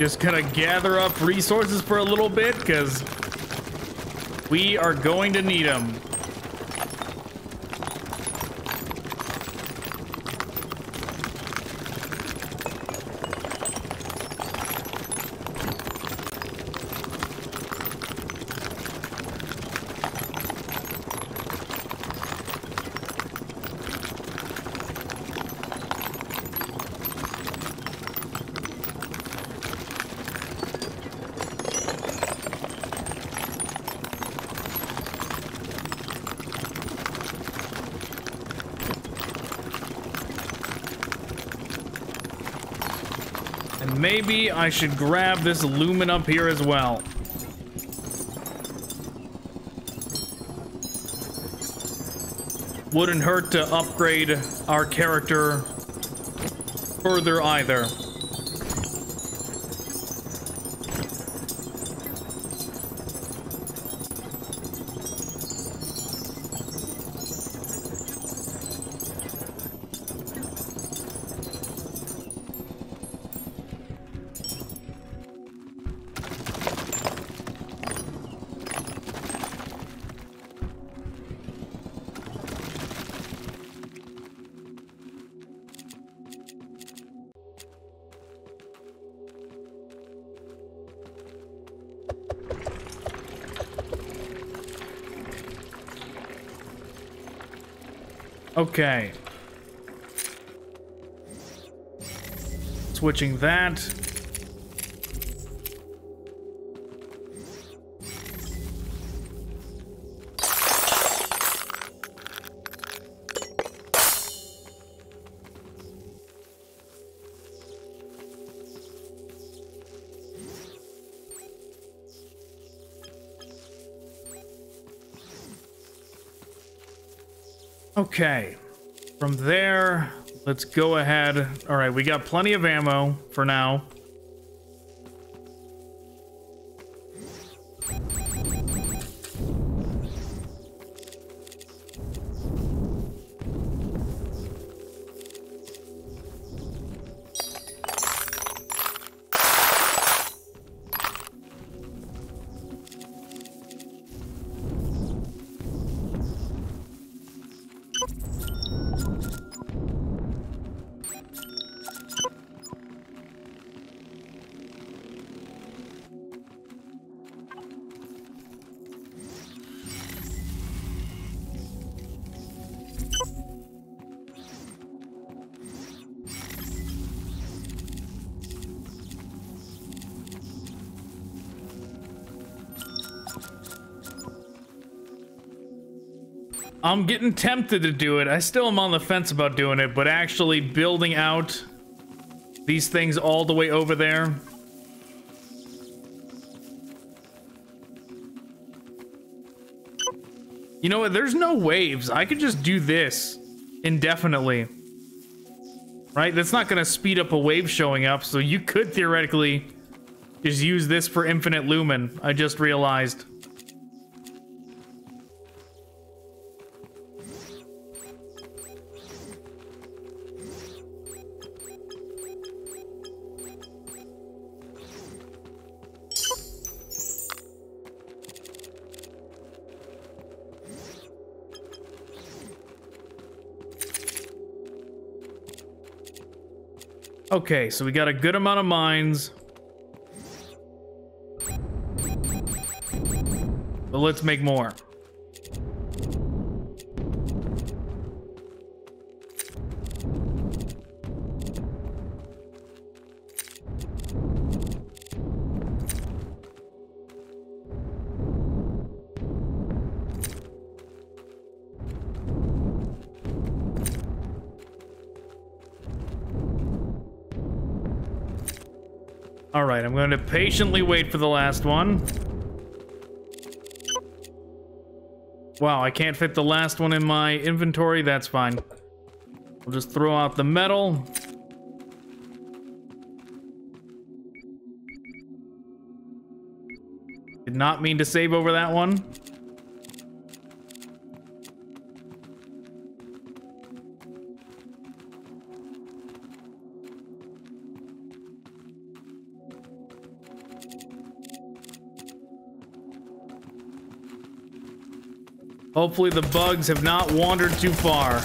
Just gonna gather up resources for a little bit, because we are going to need them. And maybe I should grab this lumen up here as well. Wouldn't hurt to upgrade our character further either. Okay. Switching that. Okay. From there, let's go ahead. All right, we got plenty of ammo for now. I'm getting tempted to do it. I still am on the fence about doing it, but actually building out these things all the way over there. You know what? There's no waves. I could just do this indefinitely. Right? That's not going to speed up a wave showing up, so you could theoretically just use this for infinite lumen. I just realized. Okay, so we got a good amount of mines. But let's make more. To patiently wait for the last one. Wow, I can't fit the last one in my inventory. That's fine. We'll just throw out the metal. Did not mean to save over that one. Hopefully the bugs have not wandered too far.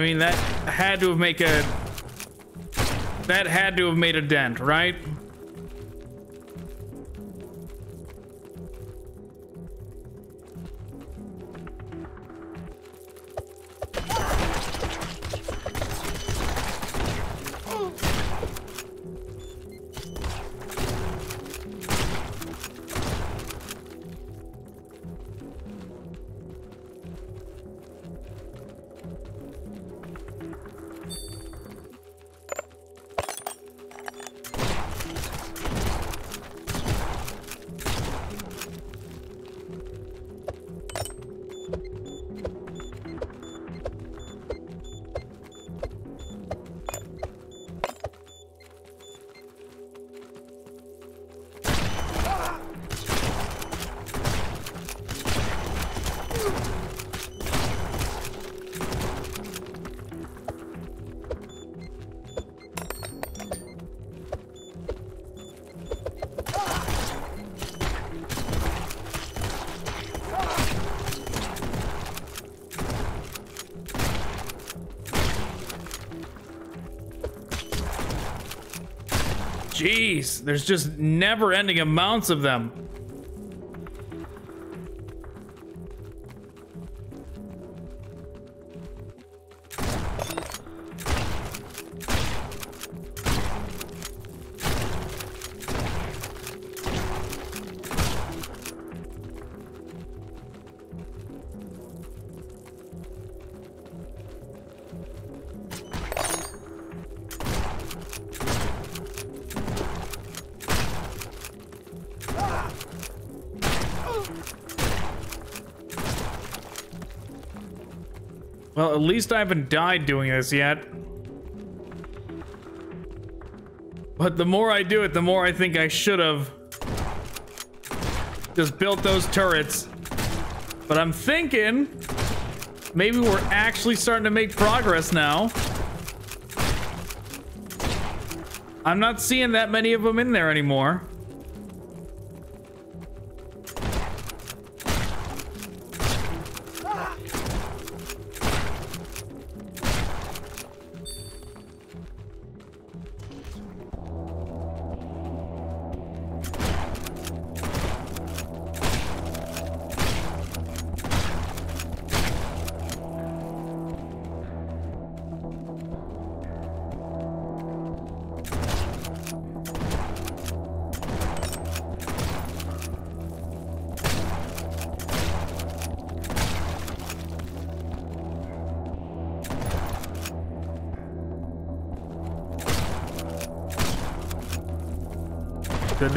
I mean that had to have make a that had to have made a dent, right? There's just never ending amounts of them. Least I haven't died doing this yet. But the more I do it, the more I think I should have just built those turrets. But I'm thinking maybe we're actually starting to make progress now. I'm not seeing that many of them in there anymore.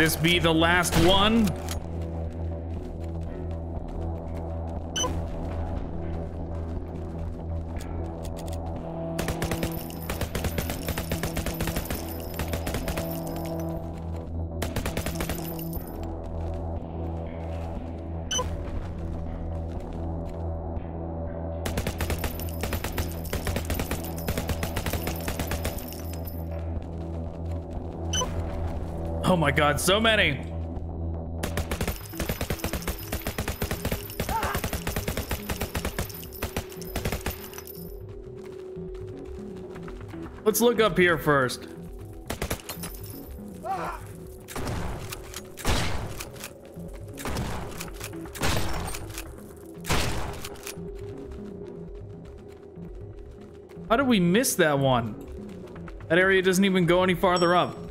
This be the last one? My god, so many! Let's look up here first. How did we miss that one? That area doesn't even go any farther up.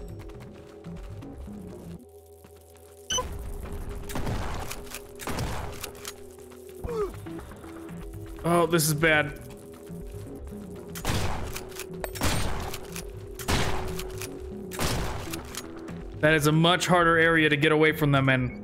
Oh, this is bad. That is a much harder area to get away from them in.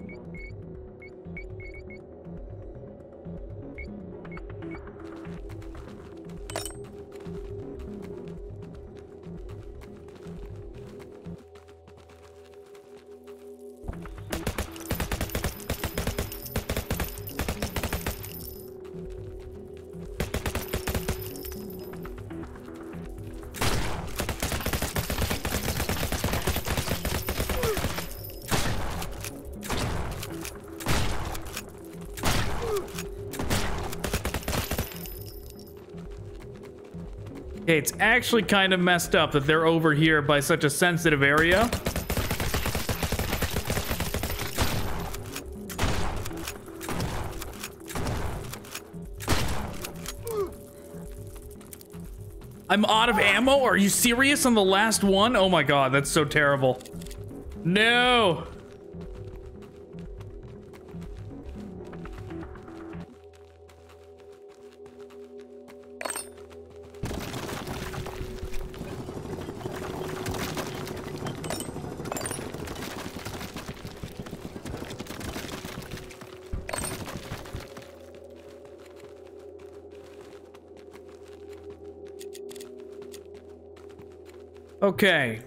It's actually kind of messed up that they're over here by such a sensitive area. I'm out of ammo? Are you serious on the last one? Oh my god, that's so terrible. No! Okay.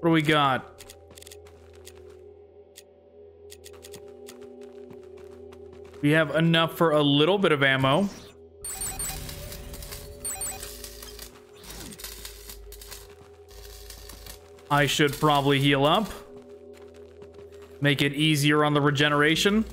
What do we got? We have enough for a little bit of ammo. I should probably heal up. Make it easier on the regeneration.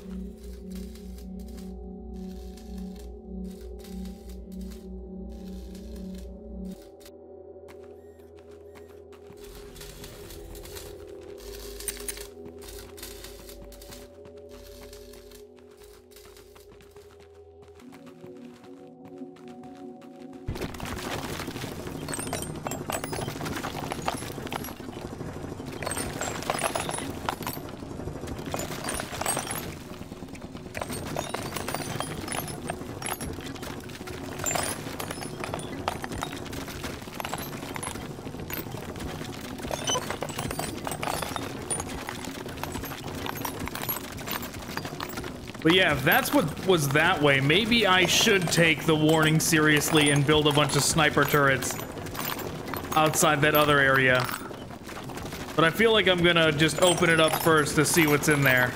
Yeah, if that's what was that way, maybe I should take the warning seriously and build a bunch of sniper turrets outside that other area. But I feel like I'm gonna just open it up first to see what's in there.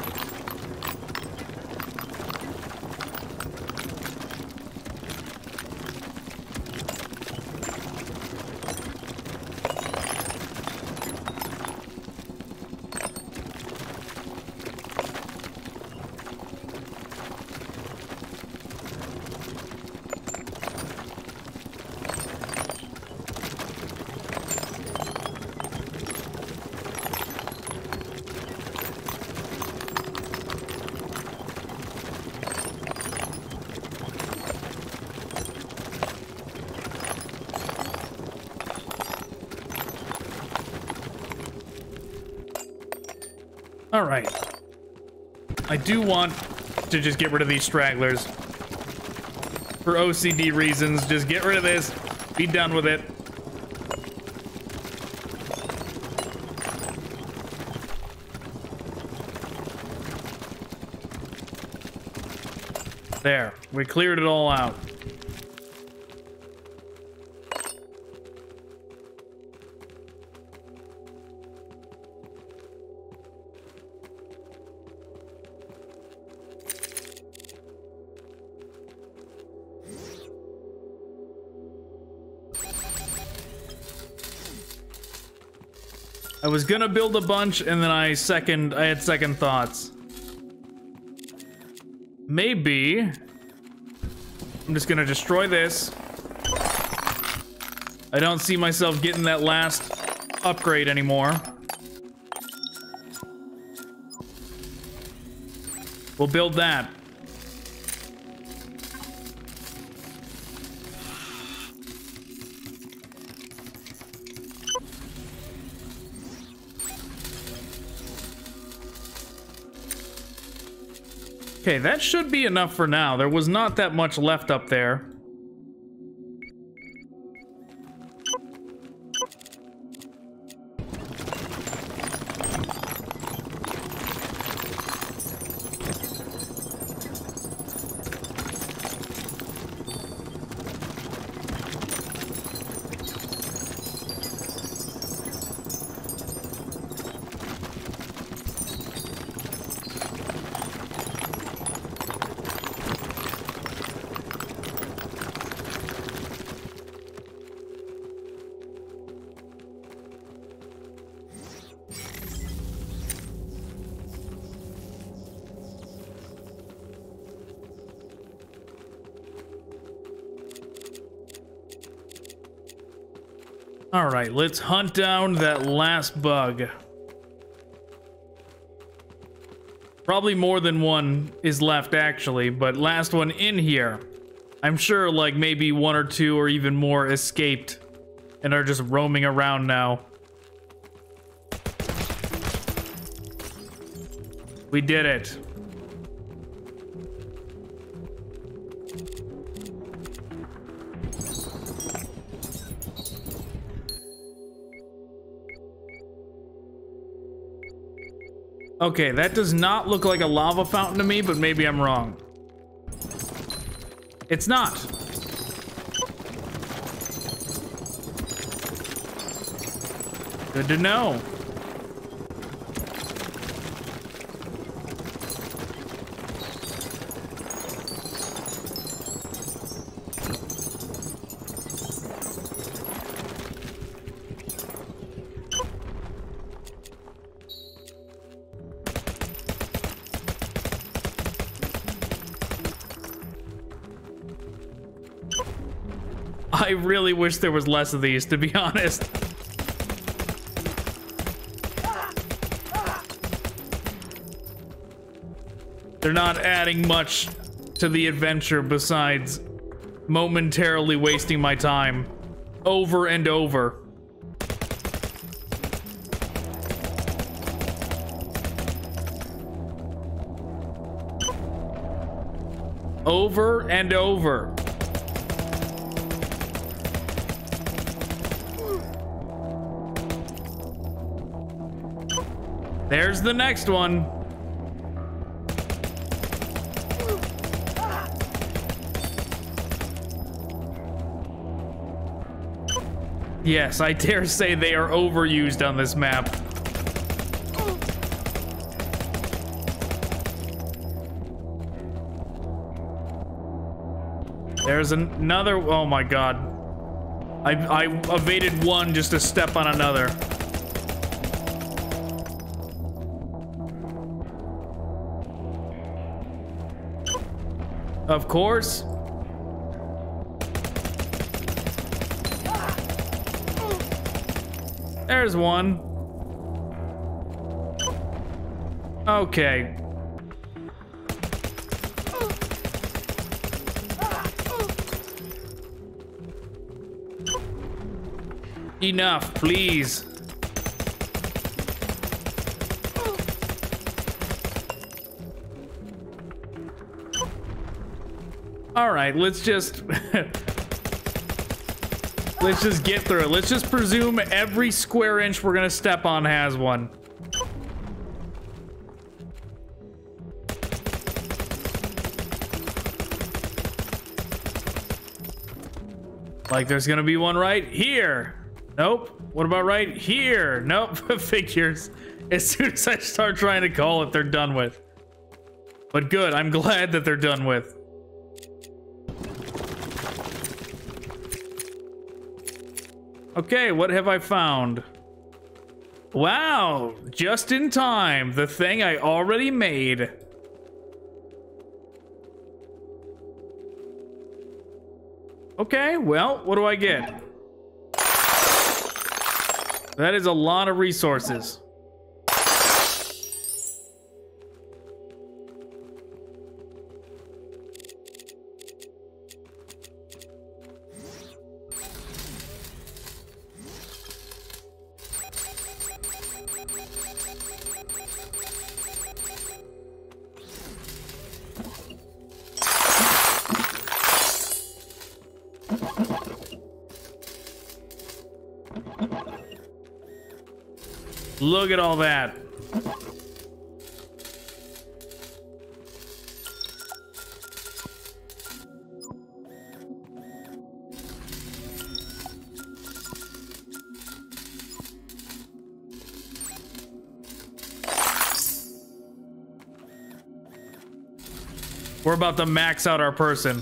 All right. I do want to just get rid of these stragglers. For OCD reasons, just get rid of this. Be done with it. There. We cleared it all out. Gonna build a bunch and then I second I had second thoughts. Maybe I'm just gonna destroy this. I don't see myself getting that last upgrade anymore. We'll build that. Okay, that should be enough for now. There was not that much left up there. All right, let's hunt down that last bug. Probably more than one is left, actually, but last one in here. I'm sure, like, maybe one or two or even more escaped and are just roaming around now. We did it. Okay, that does not look like a lava fountain to me, but maybe I'm wrong. It's not. Good to know. Wish there was less of these, to be honest. They're not adding much to the adventure besides momentarily wasting my time over and over. Over and over. There's the next one. Yes, I dare say they are overused on this map. There's another, oh my god. I, I evaded one just to step on another. Of course. There's one. Okay. Enough, please. All right, let's just let's just get through it. Let's just presume every square inch we're gonna step on has one. Like there's gonna be one right here. Nope. What about right here? Nope. Figures. As soon as I start trying to call it, they're done with. But good. I'm glad that they're done with. Okay, what have I found? Wow, just in time. The thing I already made. Okay, well, what do I get? That is a lot of resources. Look at all that. We're about to max out our person.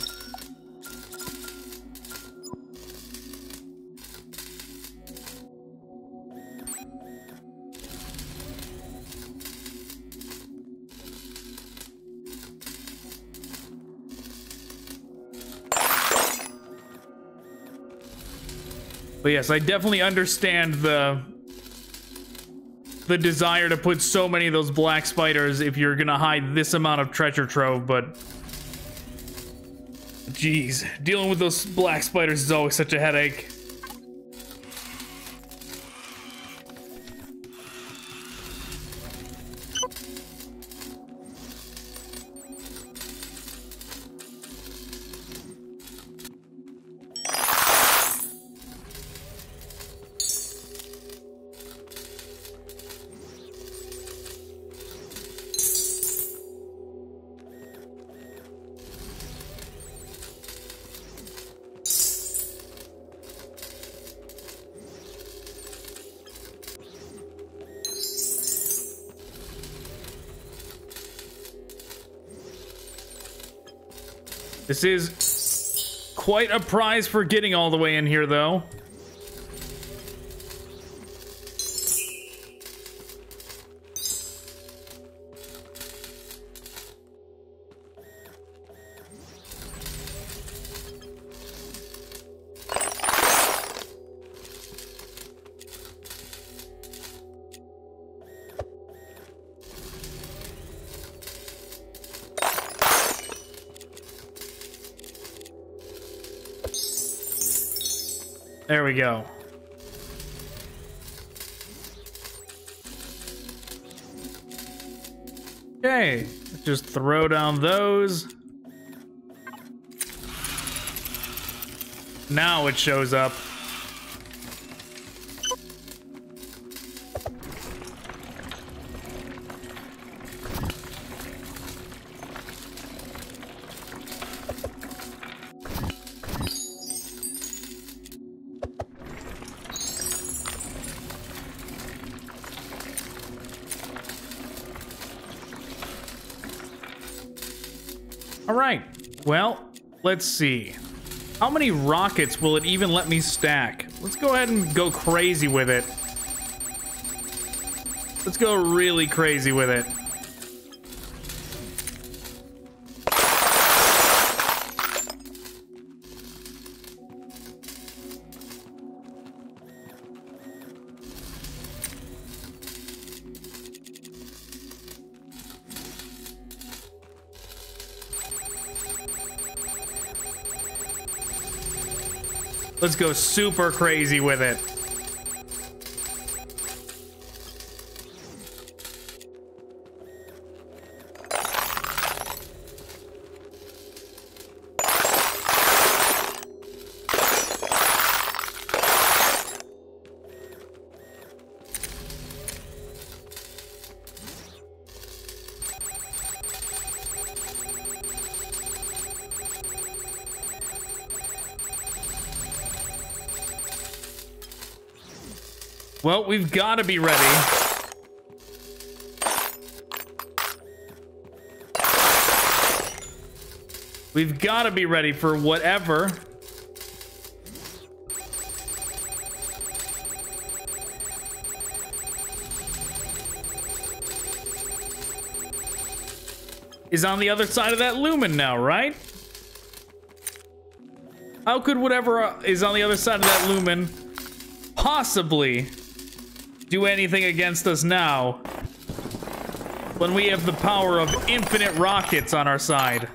But yes, I definitely understand the the desire to put so many of those black spiders if you're gonna hide this amount of treasure trove, but jeez, dealing with those black spiders is always such a headache. This is quite a prize for getting all the way in here, though. We go. Okay, just throw down those. Now it shows up. Let's see. How many rockets will it even let me stack? Let's go ahead and go crazy with it. Let's go really crazy with it. Let's go super crazy with it. We've got to be ready. We've got to be ready for whatever. Is on the other side of that lumen now, right? How could whatever uh, is on the other side of that lumen possibly do anything against us now when we have the power of infinite rockets on our side.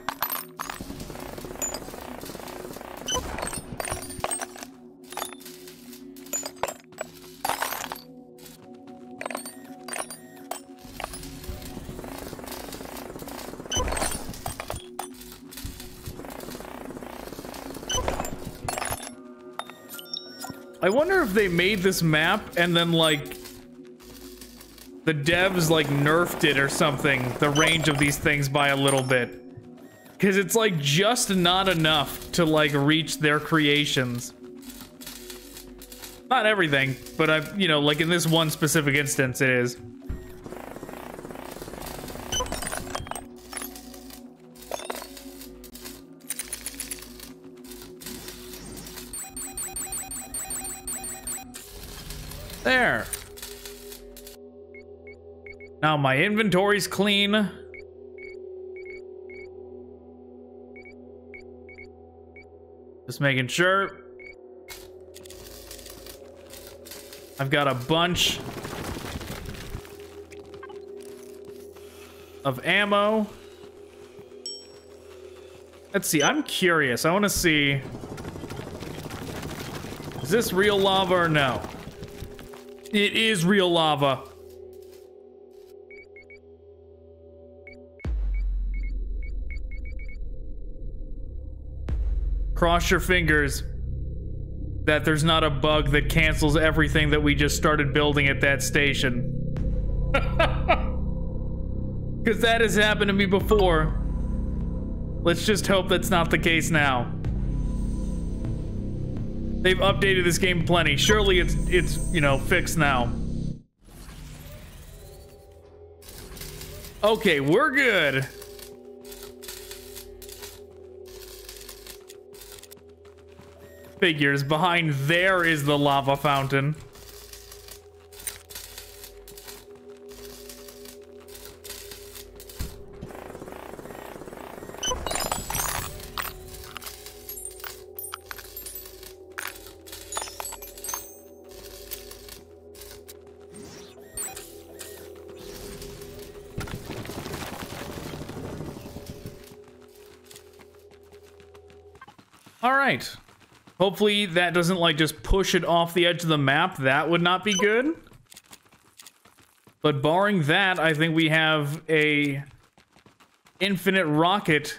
I wonder if they made this map and then like the devs like nerfed it or something, the range of these things by a little bit. Cause it's like just not enough to like reach their creations. Not everything, but I, you know, like in this one specific instance, it is. My inventory's clean. Just making sure. I've got a bunch of ammo. Let's see, I'm curious. I want to see... Is this real lava or no? It is real lava. Cross your fingers that there's not a bug that cancels everything that we just started building at that station. Because that has happened to me before. Let's just hope that's not the case now. They've updated this game plenty. Surely it's, it's you know, fixed now. Okay, we're good. Figures. Behind there is the lava fountain. All right. Hopefully that doesn't like just push it off the edge of the map. That would not be good. But barring that, I think we have a infinite rocket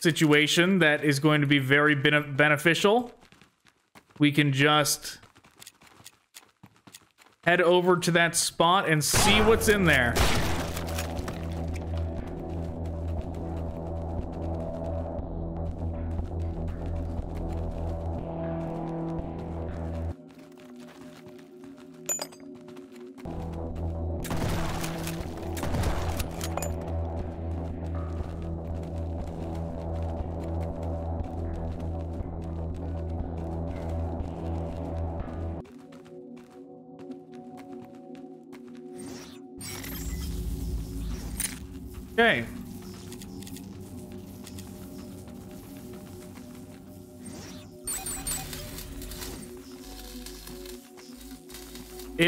situation that is going to be very bene beneficial. We can just head over to that spot and see what's in there.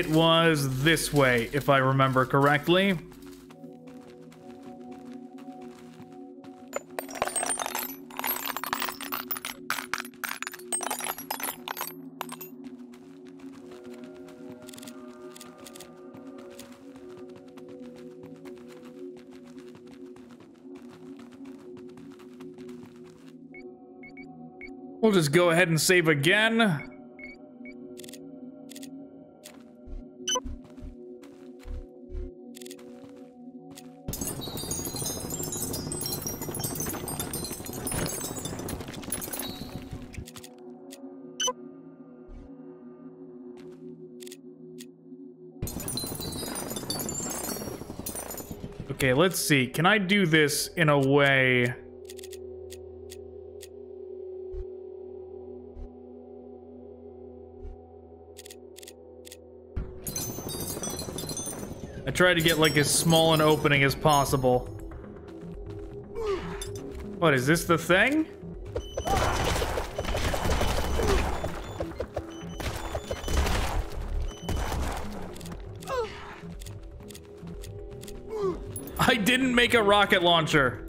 It was this way, if I remember correctly. We'll just go ahead and save again. Okay, let's see. Can I do this in a way... I try to get like as small an opening as possible. What, is this the thing? Make a rocket launcher.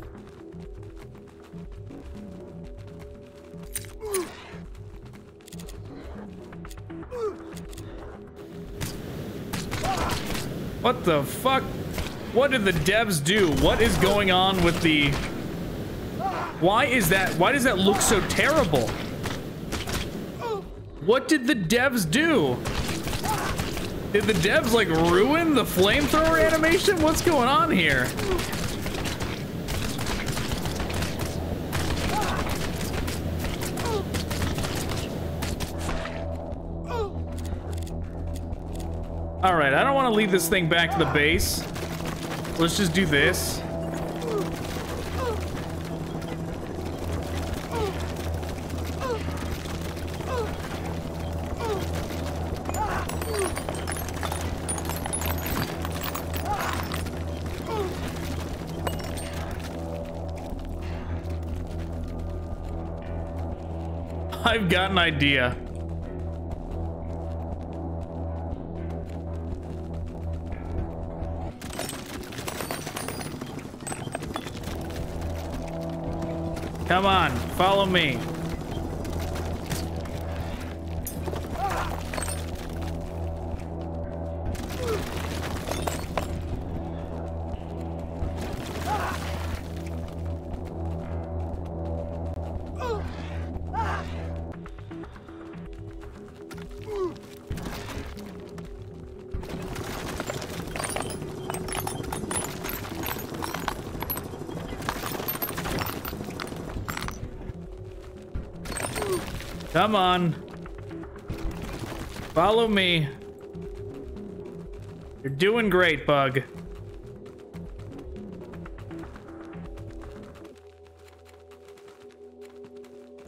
What the fuck? What did the devs do? What is going on with the... Why is that... Why does that look so terrible? What did the devs do? Did the devs like ruin the flamethrower animation? What's going on here? Want to lead this thing back to the base. Let's just do this. I've got an idea. Follow me. Come on. Follow me. You're doing great, Bug.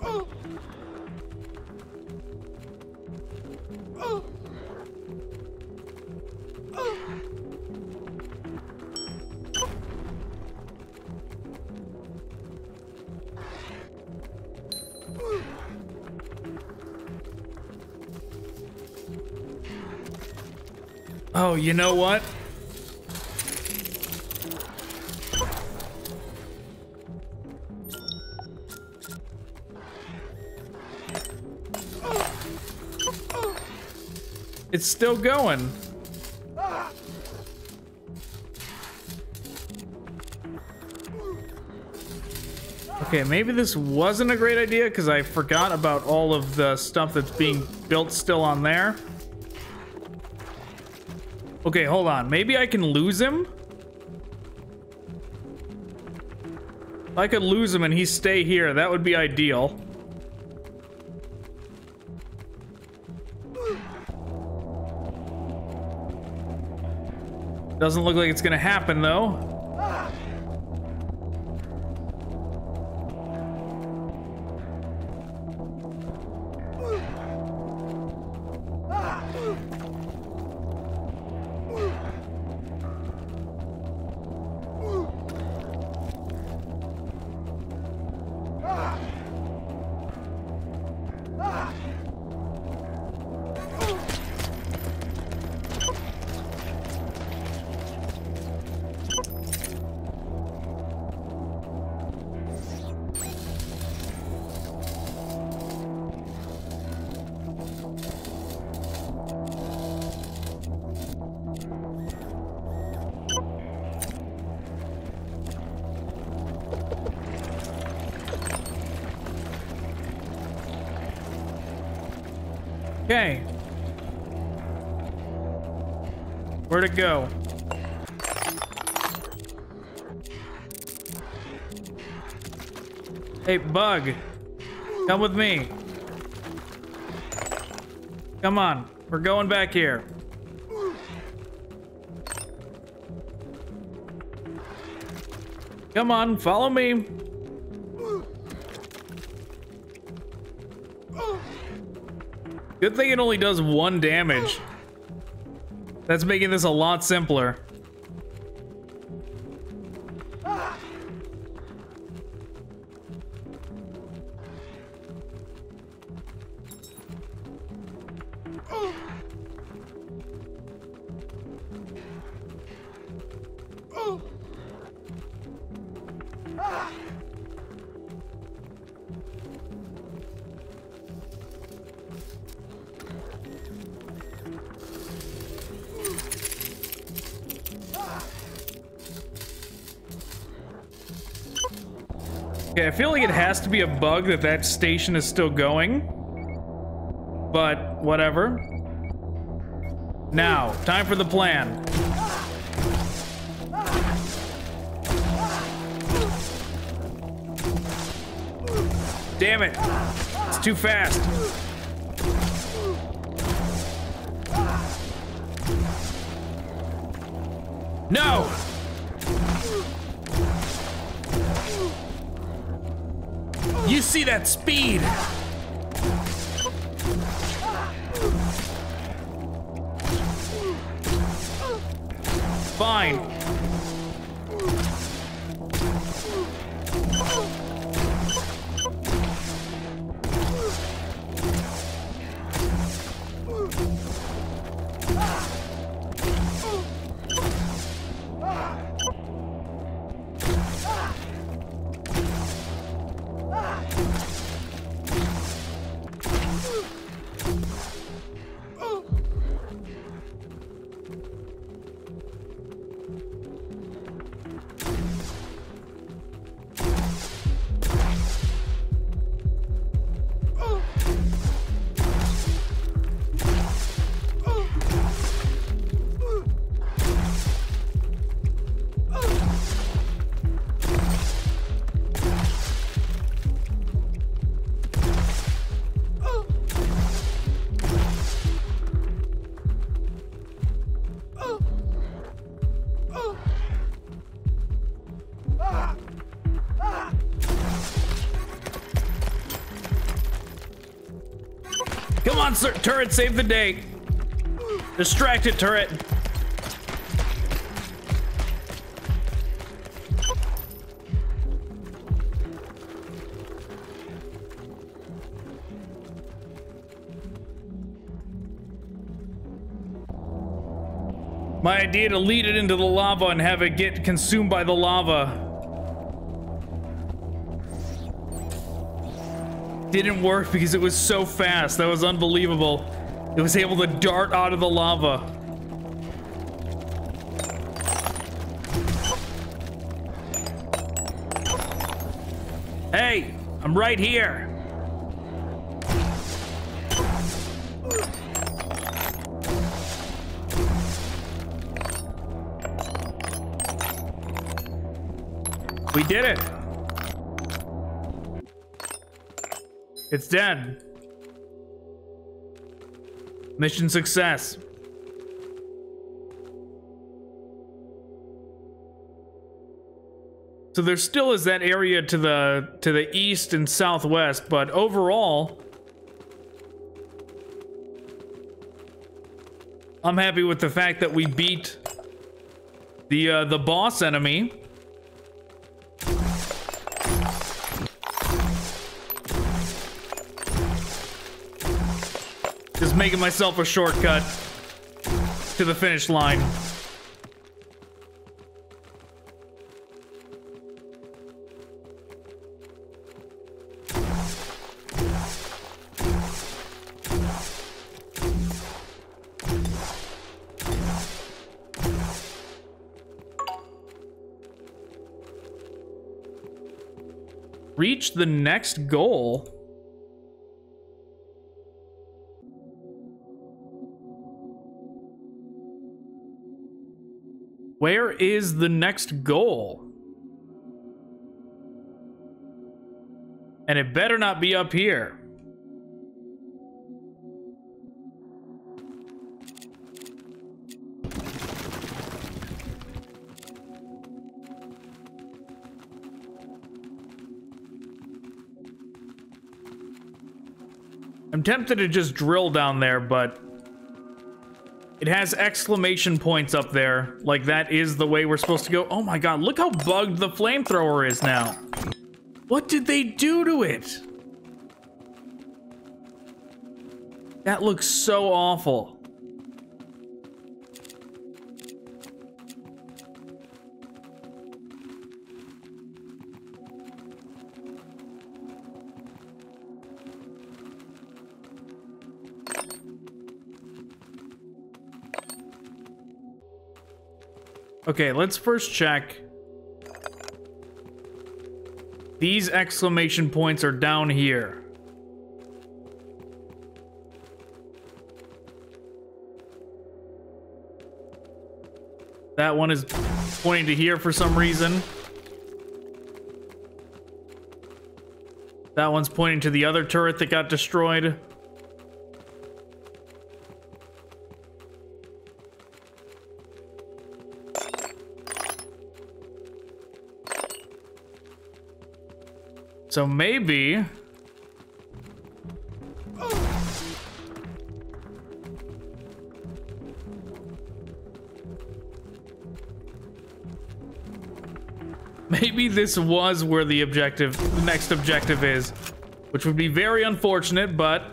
Oh. Oh. Oh, you know what? It's still going. Okay, maybe this wasn't a great idea because I forgot about all of the stuff that's being built still on there. Okay, hold on. Maybe I can lose him? I could lose him and he stay here, that would be ideal. Doesn't look like it's gonna happen, though. Hey, Bug. Come with me. Come on. We're going back here. Come on, follow me. Good thing it only does one damage. That's making this a lot simpler. Be a bug that that station is still going. But, whatever. Now, time for the plan. Damn it. It's too fast. No! See that speed? Fine. Turret, save the day. Distracted turret. My idea to lead it into the lava and have it get consumed by the lava. Didn't work because it was so fast. That was unbelievable. It was able to dart out of the lava. Hey, I'm right here. We did it. It's dead. Mission success. So there still is that area to the to the east and southwest, but overall I'm happy with the fact that we beat the uh, the boss enemy. Just making myself a shortcut to the finish line. Reach the next goal. Where is the next goal? And it better not be up here. I'm tempted to just drill down there, but it has exclamation points up there. Like that is the way we're supposed to go. Oh my god, look how bugged the flamethrower is now. What did they do to it? That looks so awful. Okay, let's first check. These exclamation points are down here. That one is pointing to here for some reason. That one's pointing to the other turret that got destroyed. So maybe... Maybe this was where the objective, the next objective is, which would be very unfortunate, but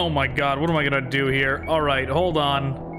Oh my god, what am I gonna do here? Alright, hold on.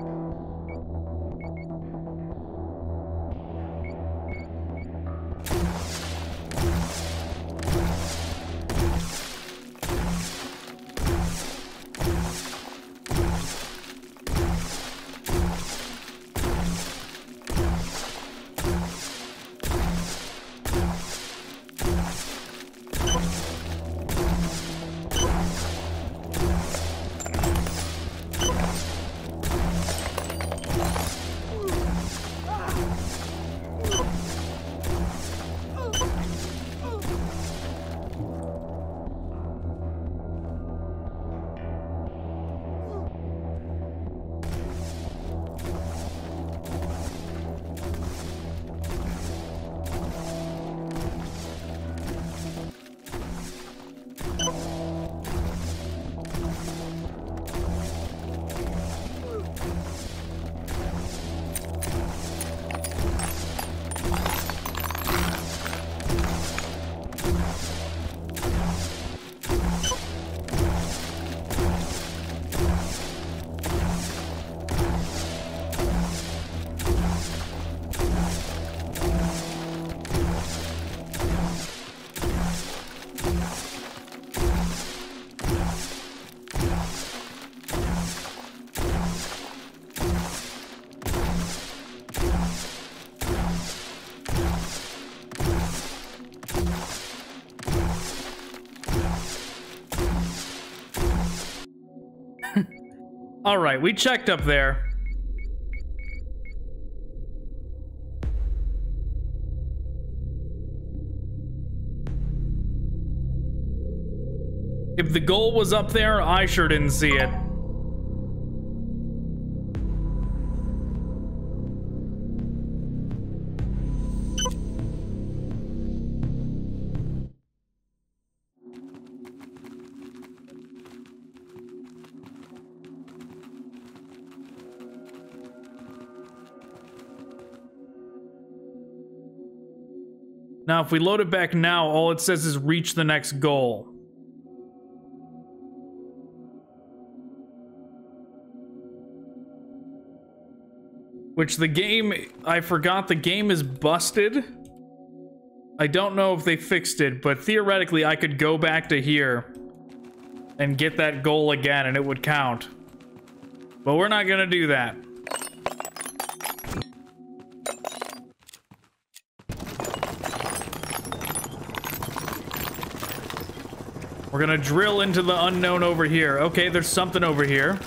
All right, we checked up there. If the goal was up there, I sure didn't see it. Now, if we load it back now, all it says is reach the next goal. Which the game, I forgot the game is busted. I don't know if they fixed it, but theoretically I could go back to here and get that goal again and it would count. But we're not gonna do that. We're gonna drill into the unknown over here. Okay, there's something over here.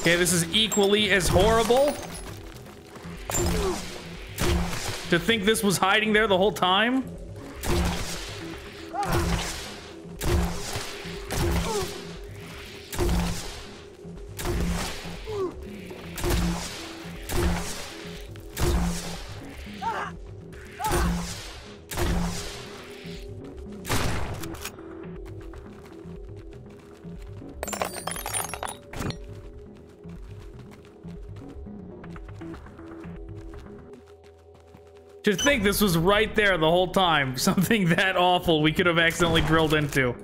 Okay, this is equally as horrible. To think this was hiding there the whole time? To think this was right there the whole time. Something that awful we could have accidentally drilled into.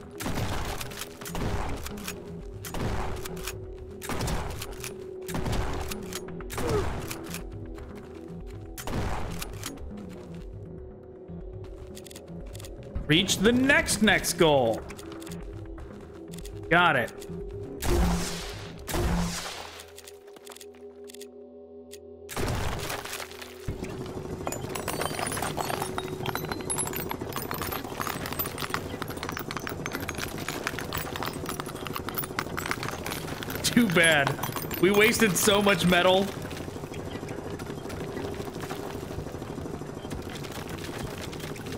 Reach the next next goal. Got it. We wasted so much metal.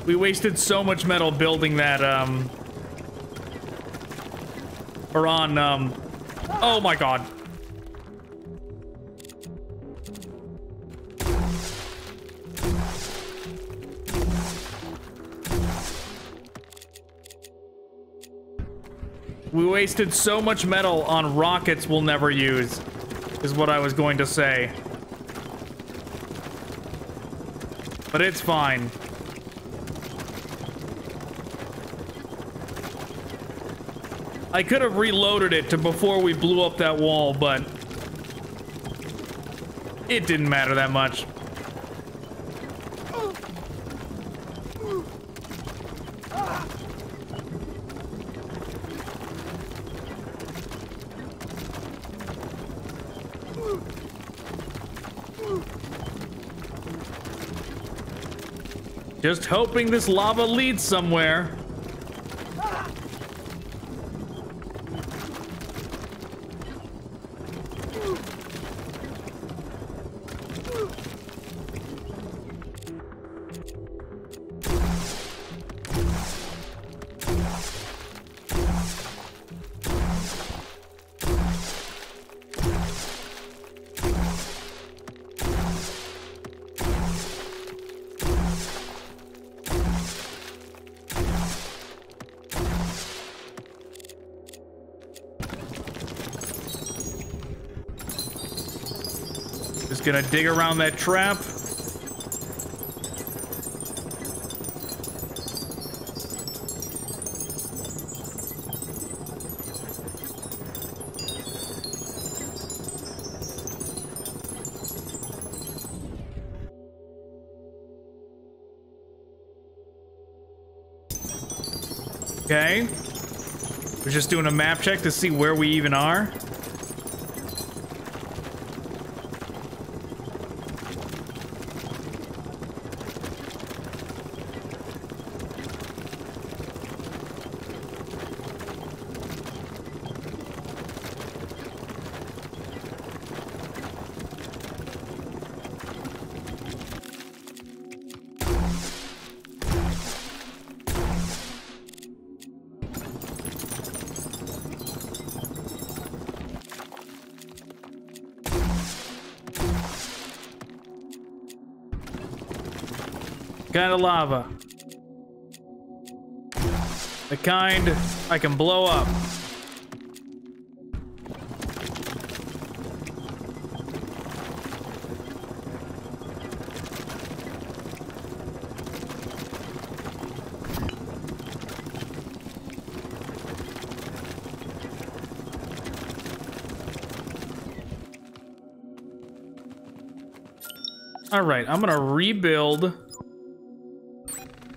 We wasted so much metal building that, um... Or on, um... Oh my god. Wasted so much metal on rockets we'll never use, is what I was going to say. But it's fine. I could have reloaded it to before we blew up that wall, but it didn't matter that much. Just hoping this lava leads somewhere. Gonna dig around that trap. Okay. We're just doing a map check to see where we even are. Kind of lava. The kind I can blow up. All right, I'm gonna rebuild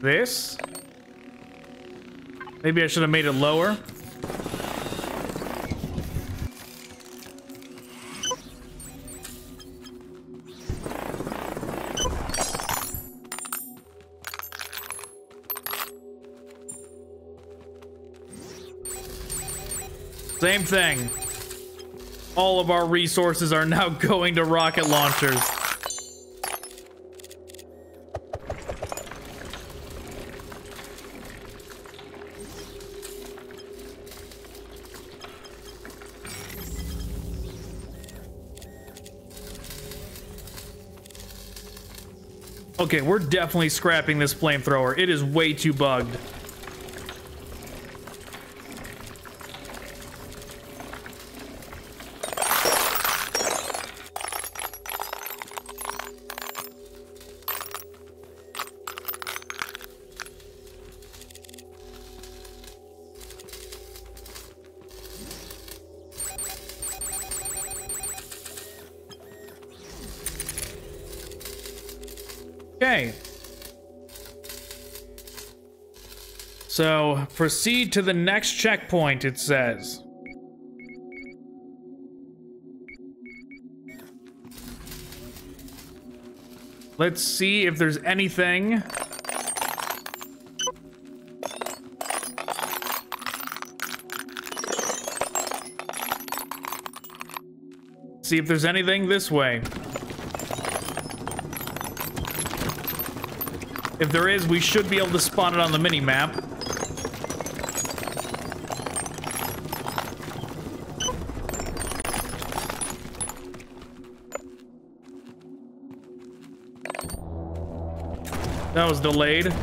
this. Maybe I should have made it lower. Same thing. All of our resources are now going to rocket launchers. Okay, we're definitely scrapping this flamethrower. It is way too bugged. Proceed to the next checkpoint, it says. Let's see if there's anything. See if there's anything this way. If there is, we should be able to spot it on the mini-map. That was delayed.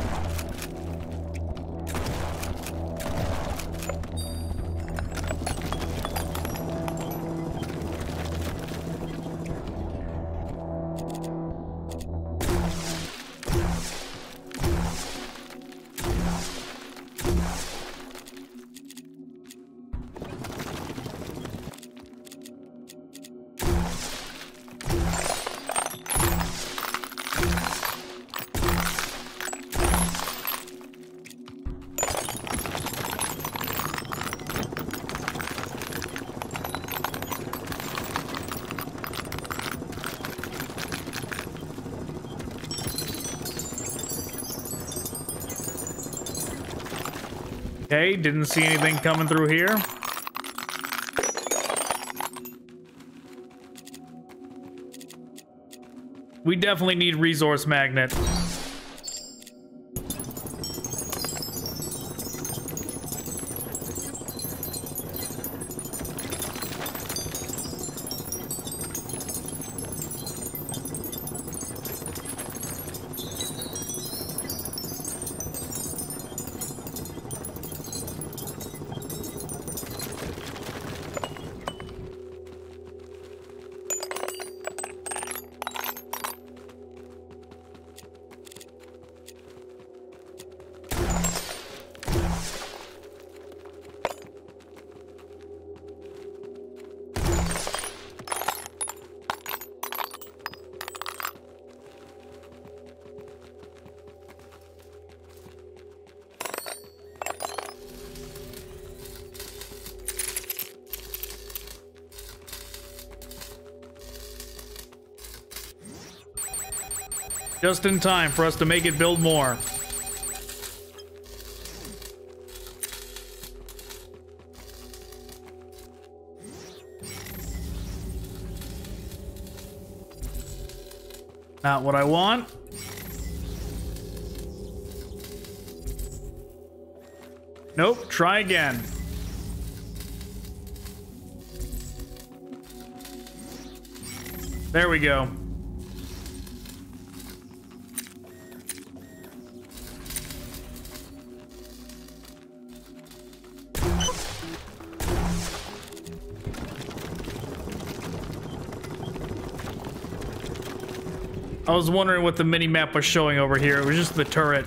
Didn't see anything coming through here. We definitely need resource magnet. Just in time for us to make it build more. Not what I want. Nope, try again. There we go. I was wondering what the mini-map was showing over here. It was just the turret.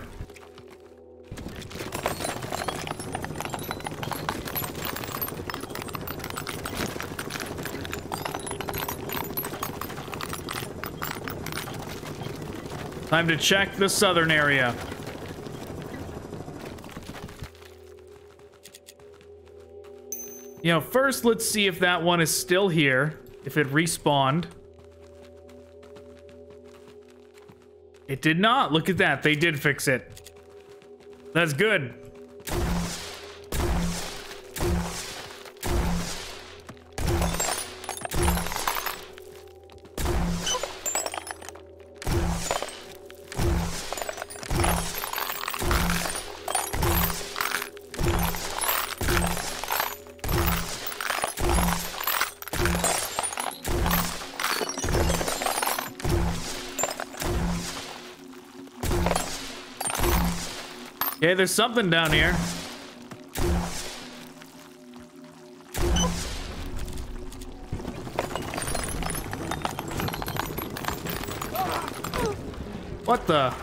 Time to check the southern area. You know, first let's see if that one is still here. If it respawned. It did not. Look at that. They did fix it. That's good. Okay, there's something down here. What the?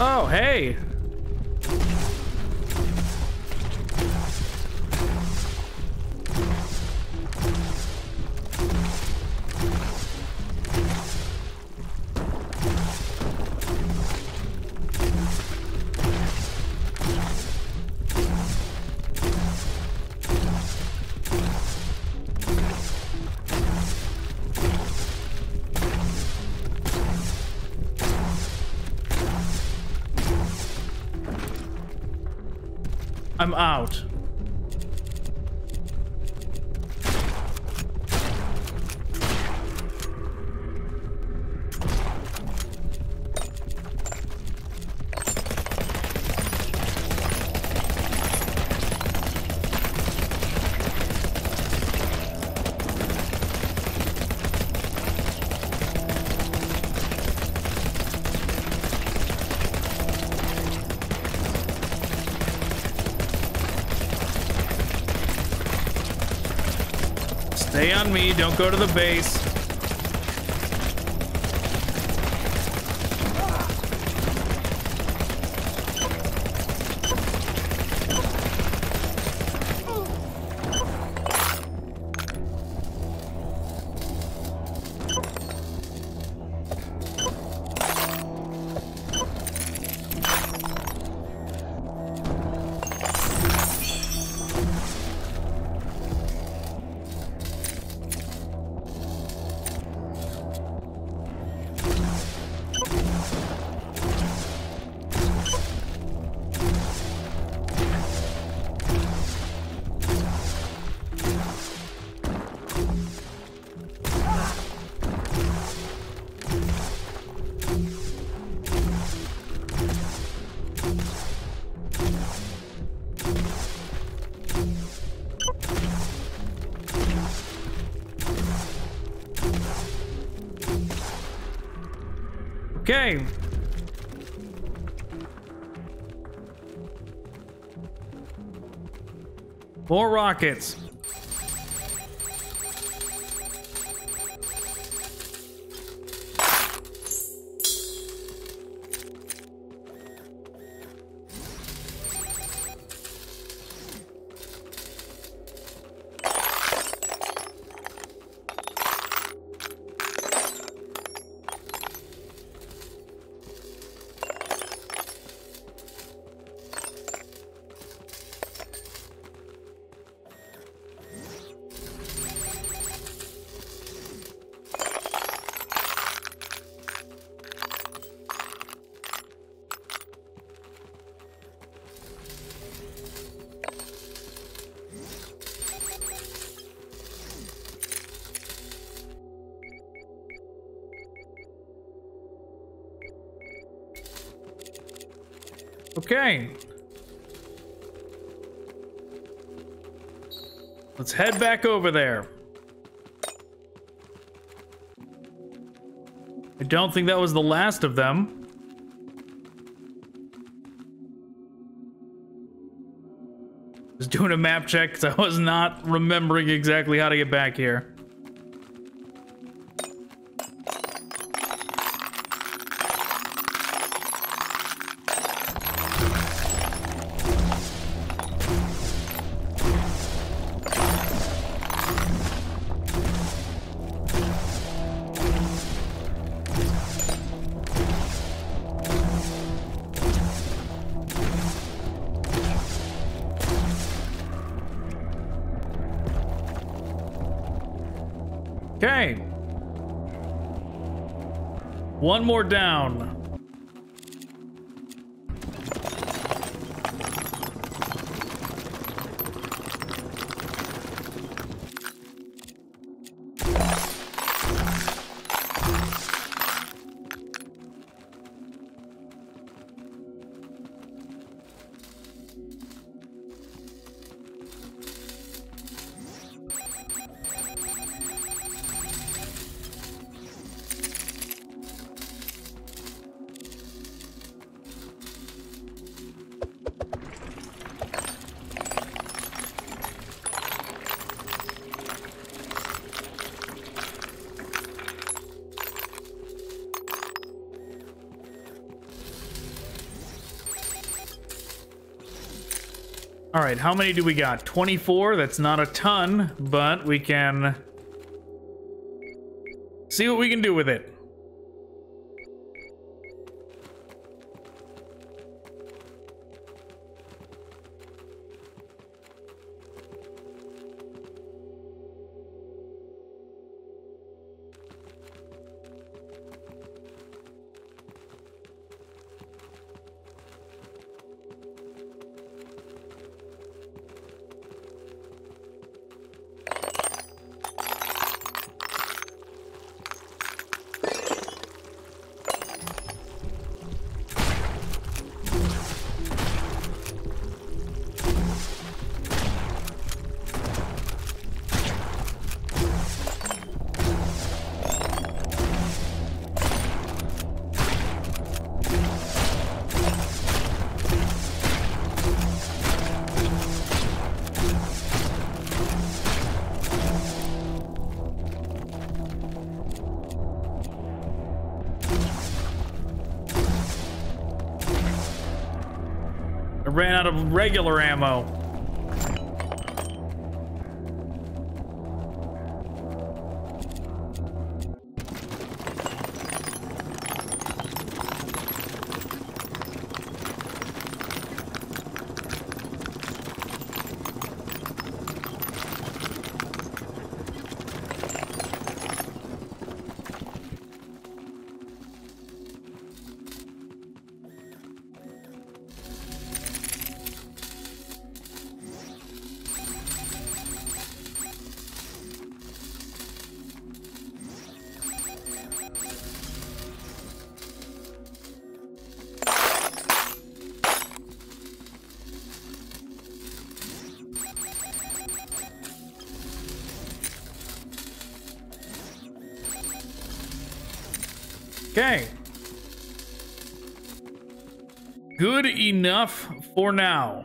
Oh, hey. Don't go to the base. Rockets. Head back over there. I don't think that was the last of them. Just doing a map check because I was not remembering exactly how to get back here. One more down. Right, how many do we got? 24. That's not a ton, but we can see what we can do with it. Regular ammo. Enough for now.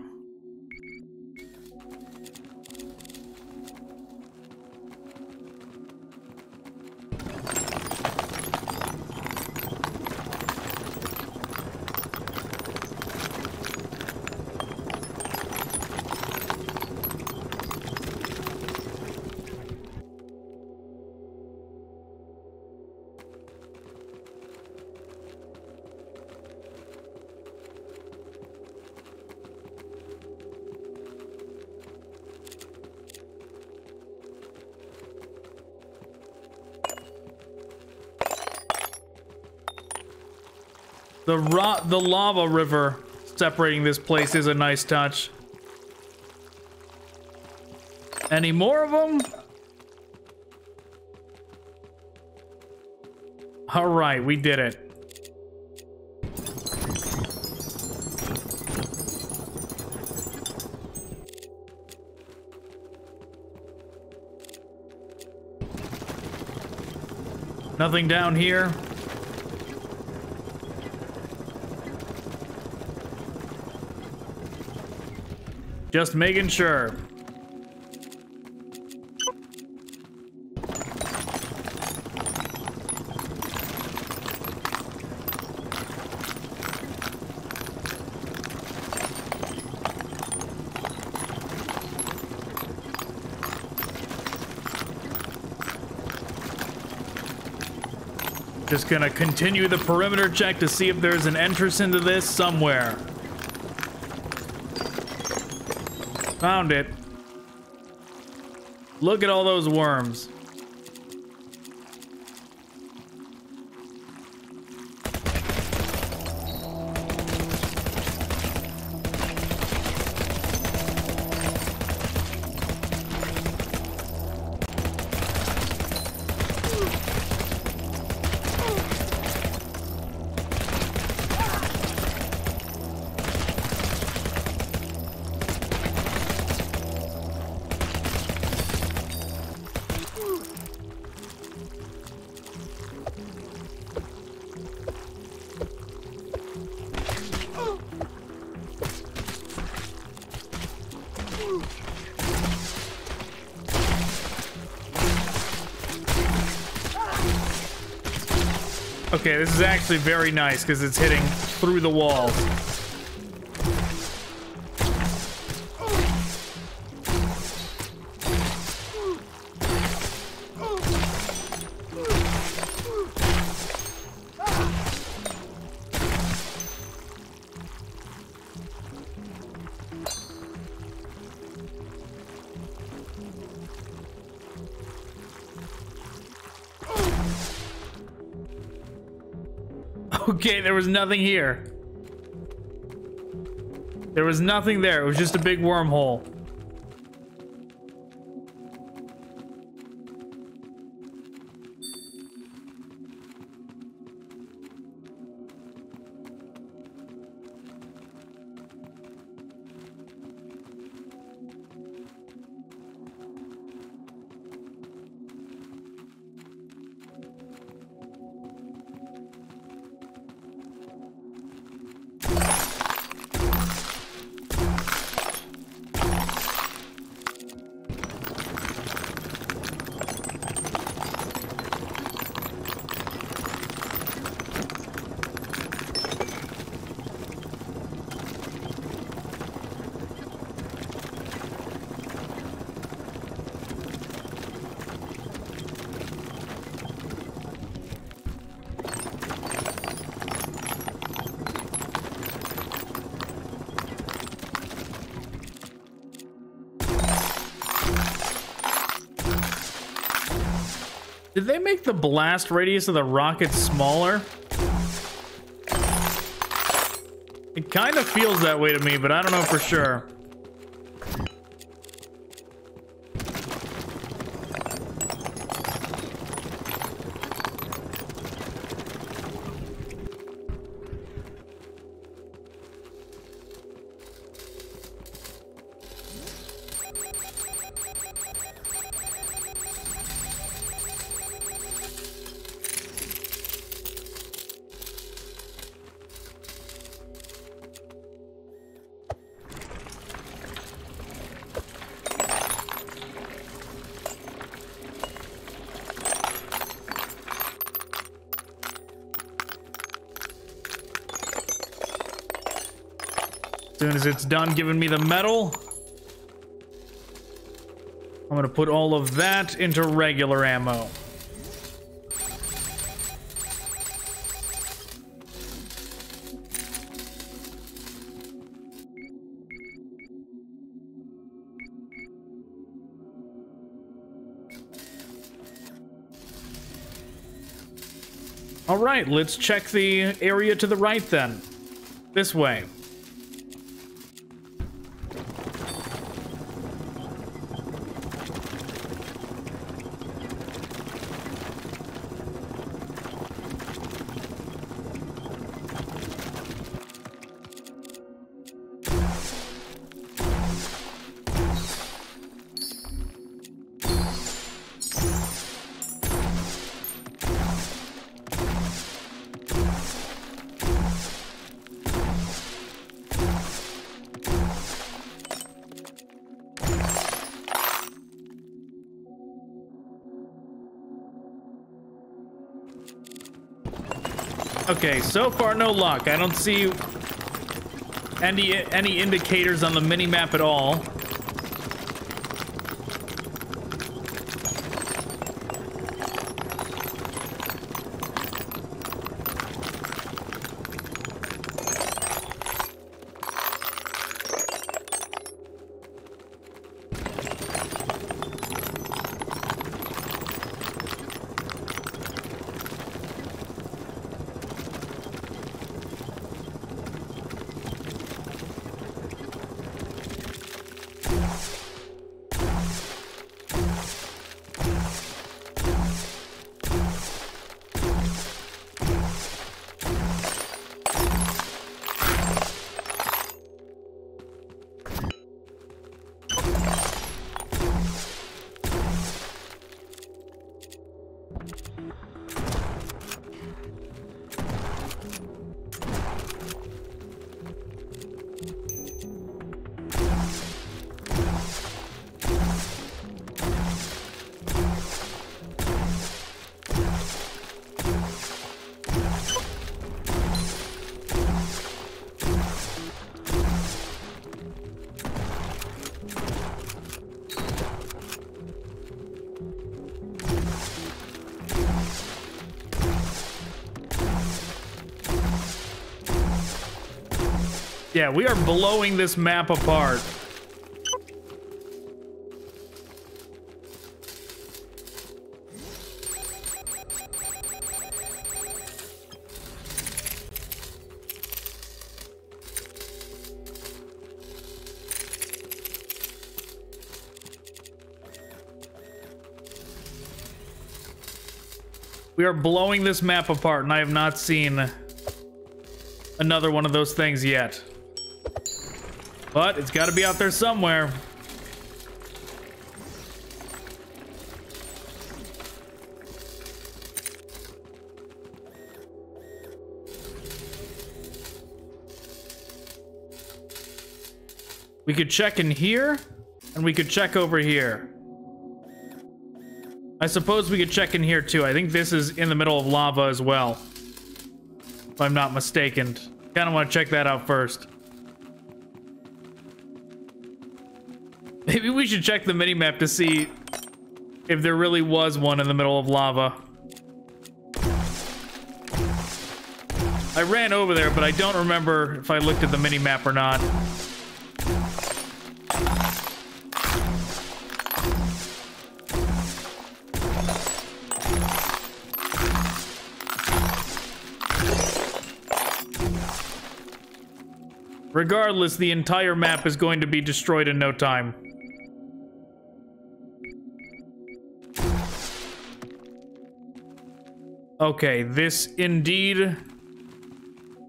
The ro the lava river separating this place is a nice touch. Any more of them? All right, we did it. Nothing down here. Just making sure. Just gonna continue the perimeter check to see if there's an entrance into this somewhere. Found it. Look at all those worms. Okay, this is actually very nice because it's hitting through the walls. Was nothing here. There was nothing there. It was just a big wormhole. Make the blast radius of the rocket smaller? It kind of feels that way to me, but I don't know for sure. As it's done giving me the metal, I'm gonna put all of that into regular ammo. All right, let's check the area to the right then. This way. Okay, so far no luck. I don't see any any indicators on the mini map at all. Yeah, we are blowing this map apart. We are blowing this map apart, and I have not seen another one of those things yet. But it's got to be out there somewhere. We could check in here, and we could check over here. I suppose we could check in here too. I think this is in the middle of lava as well. If I'm not mistaken. Kind of want to check that out first. should check the minimap to see if there really was one in the middle of lava. I ran over there, but I don't remember if I looked at the minimap or not. Regardless, the entire map is going to be destroyed in no time. Okay, this indeed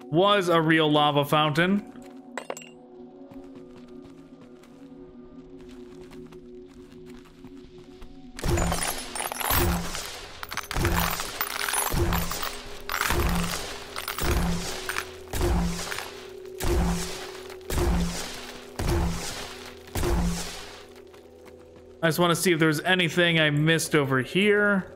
was a real lava fountain. I just want to see if there's anything I missed over here.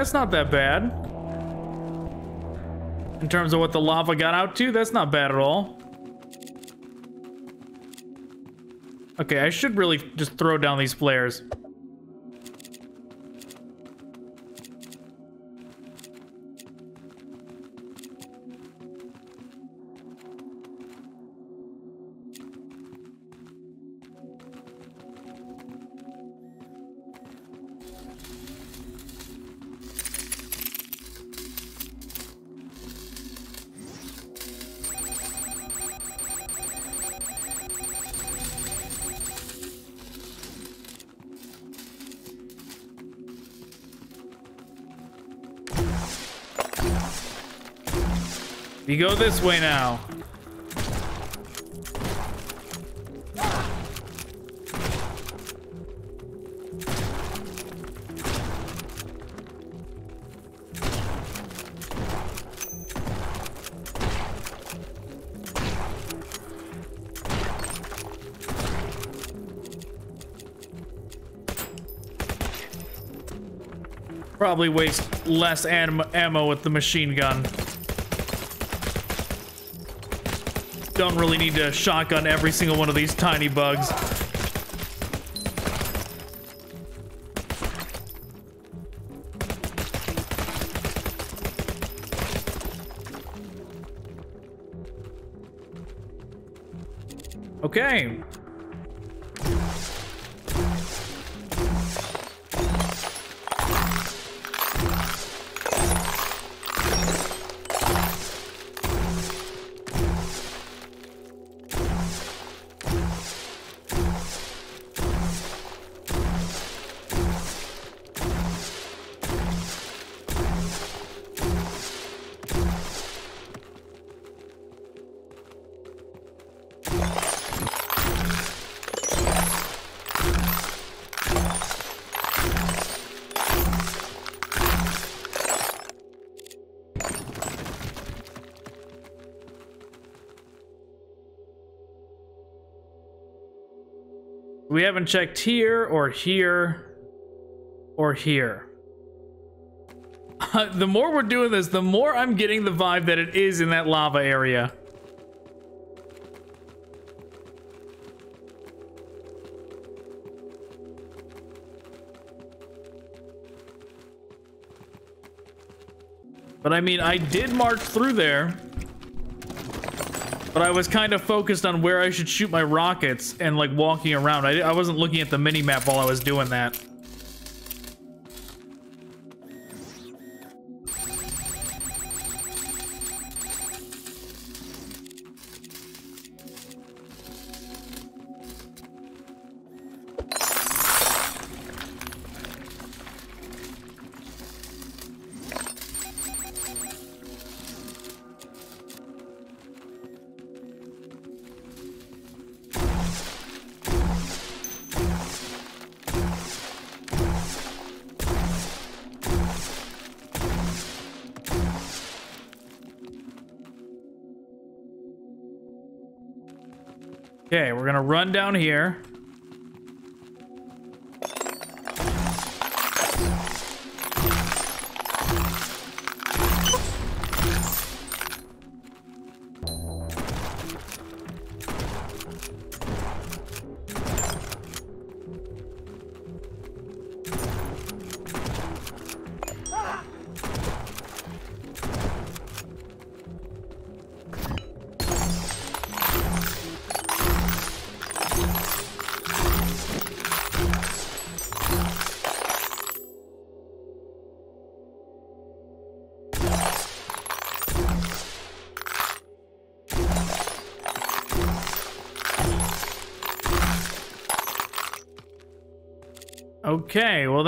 That's not that bad. In terms of what the lava got out to, that's not bad at all. Okay, I should really just throw down these flares. Go this way now. Probably waste less ammo with the machine gun. Don't really need to shotgun every single one of these tiny bugs. Okay. We haven't checked here or here or here. the more we're doing this, the more I'm getting the vibe that it is in that lava area. But I mean, I did march through there. But I was kind of focused on where I should shoot my rockets and like walking around. I, I wasn't looking at the mini map while I was doing that. Down here.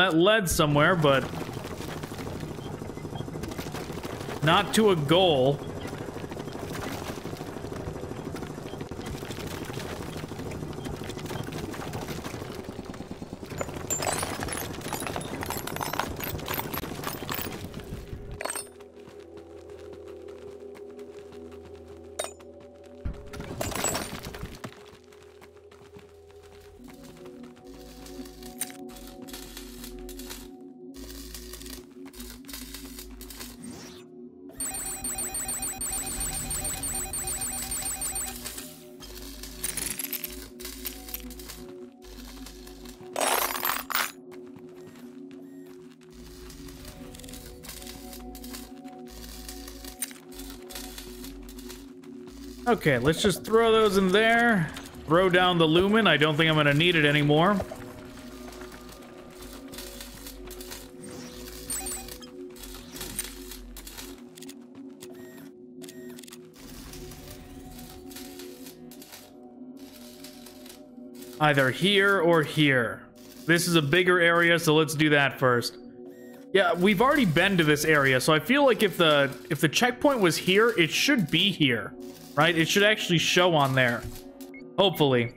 That led somewhere, but not to a goal. Okay, let's just throw those in there. Throw down the lumen. I don't think I'm going to need it anymore. Either here or here. This is a bigger area, so let's do that first. Yeah, we've already been to this area, so I feel like if the if the checkpoint was here, it should be here right? It should actually show on there. Hopefully.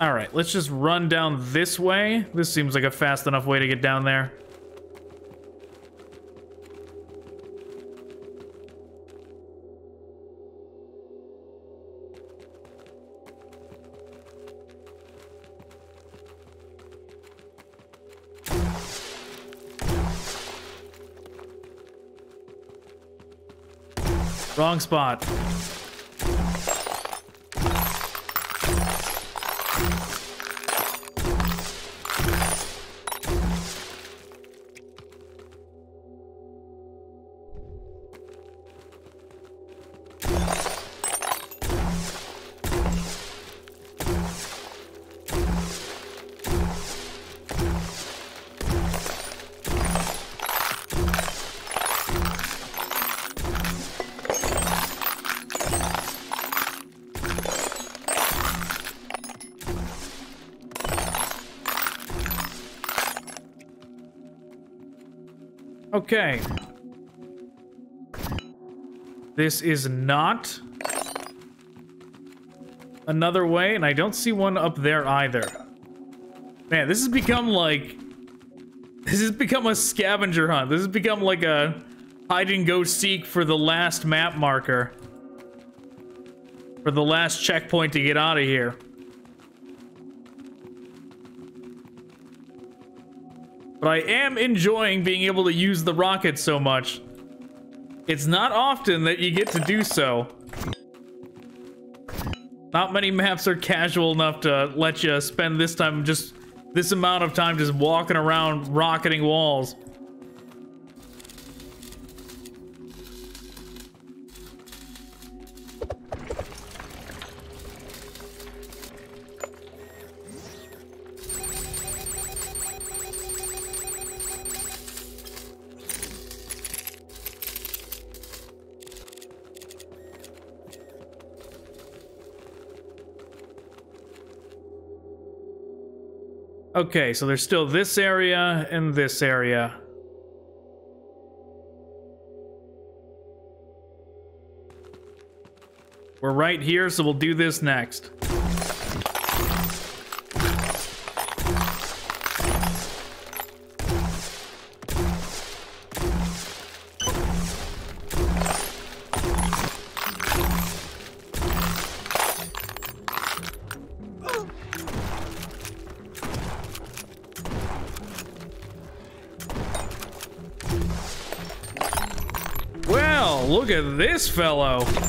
All right, let's just run down this way. This seems like a fast enough way to get down there. Wrong spot. Okay. This is not another way, and I don't see one up there either. Man, this has become like... This has become a scavenger hunt. This has become like a hide and go seek for the last map marker. For the last checkpoint to get out of here. But I am enjoying being able to use the rocket so much. It's not often that you get to do so. Not many maps are casual enough to let you spend this time just this amount of time just walking around rocketing walls. Okay, so there's still this area and this area. We're right here, so we'll do this next. This fellow.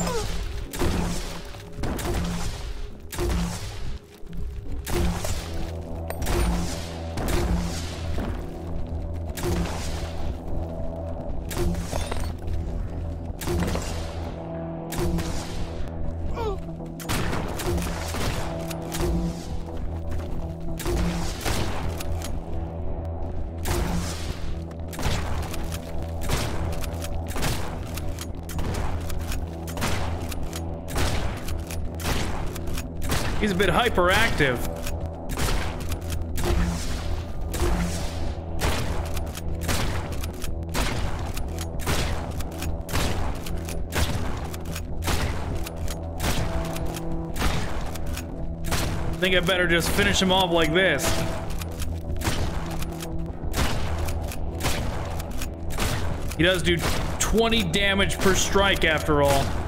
Bit hyperactive. I think I better just finish him off like this. He does do 20 damage per strike after all.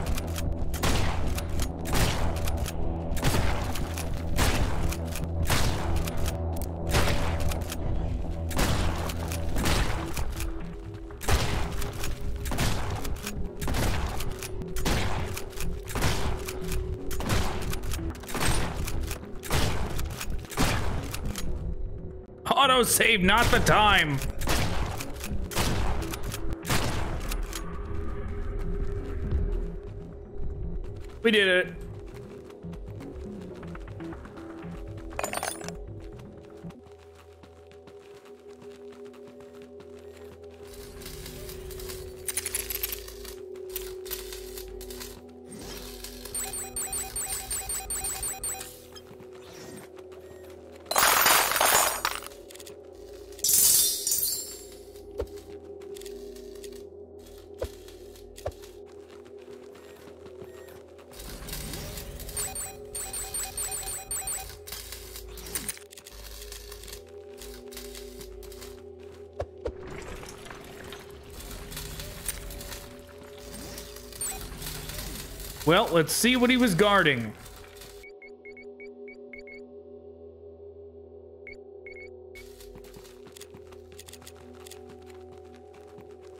Save, not the time. We did it. Let's see what he was guarding.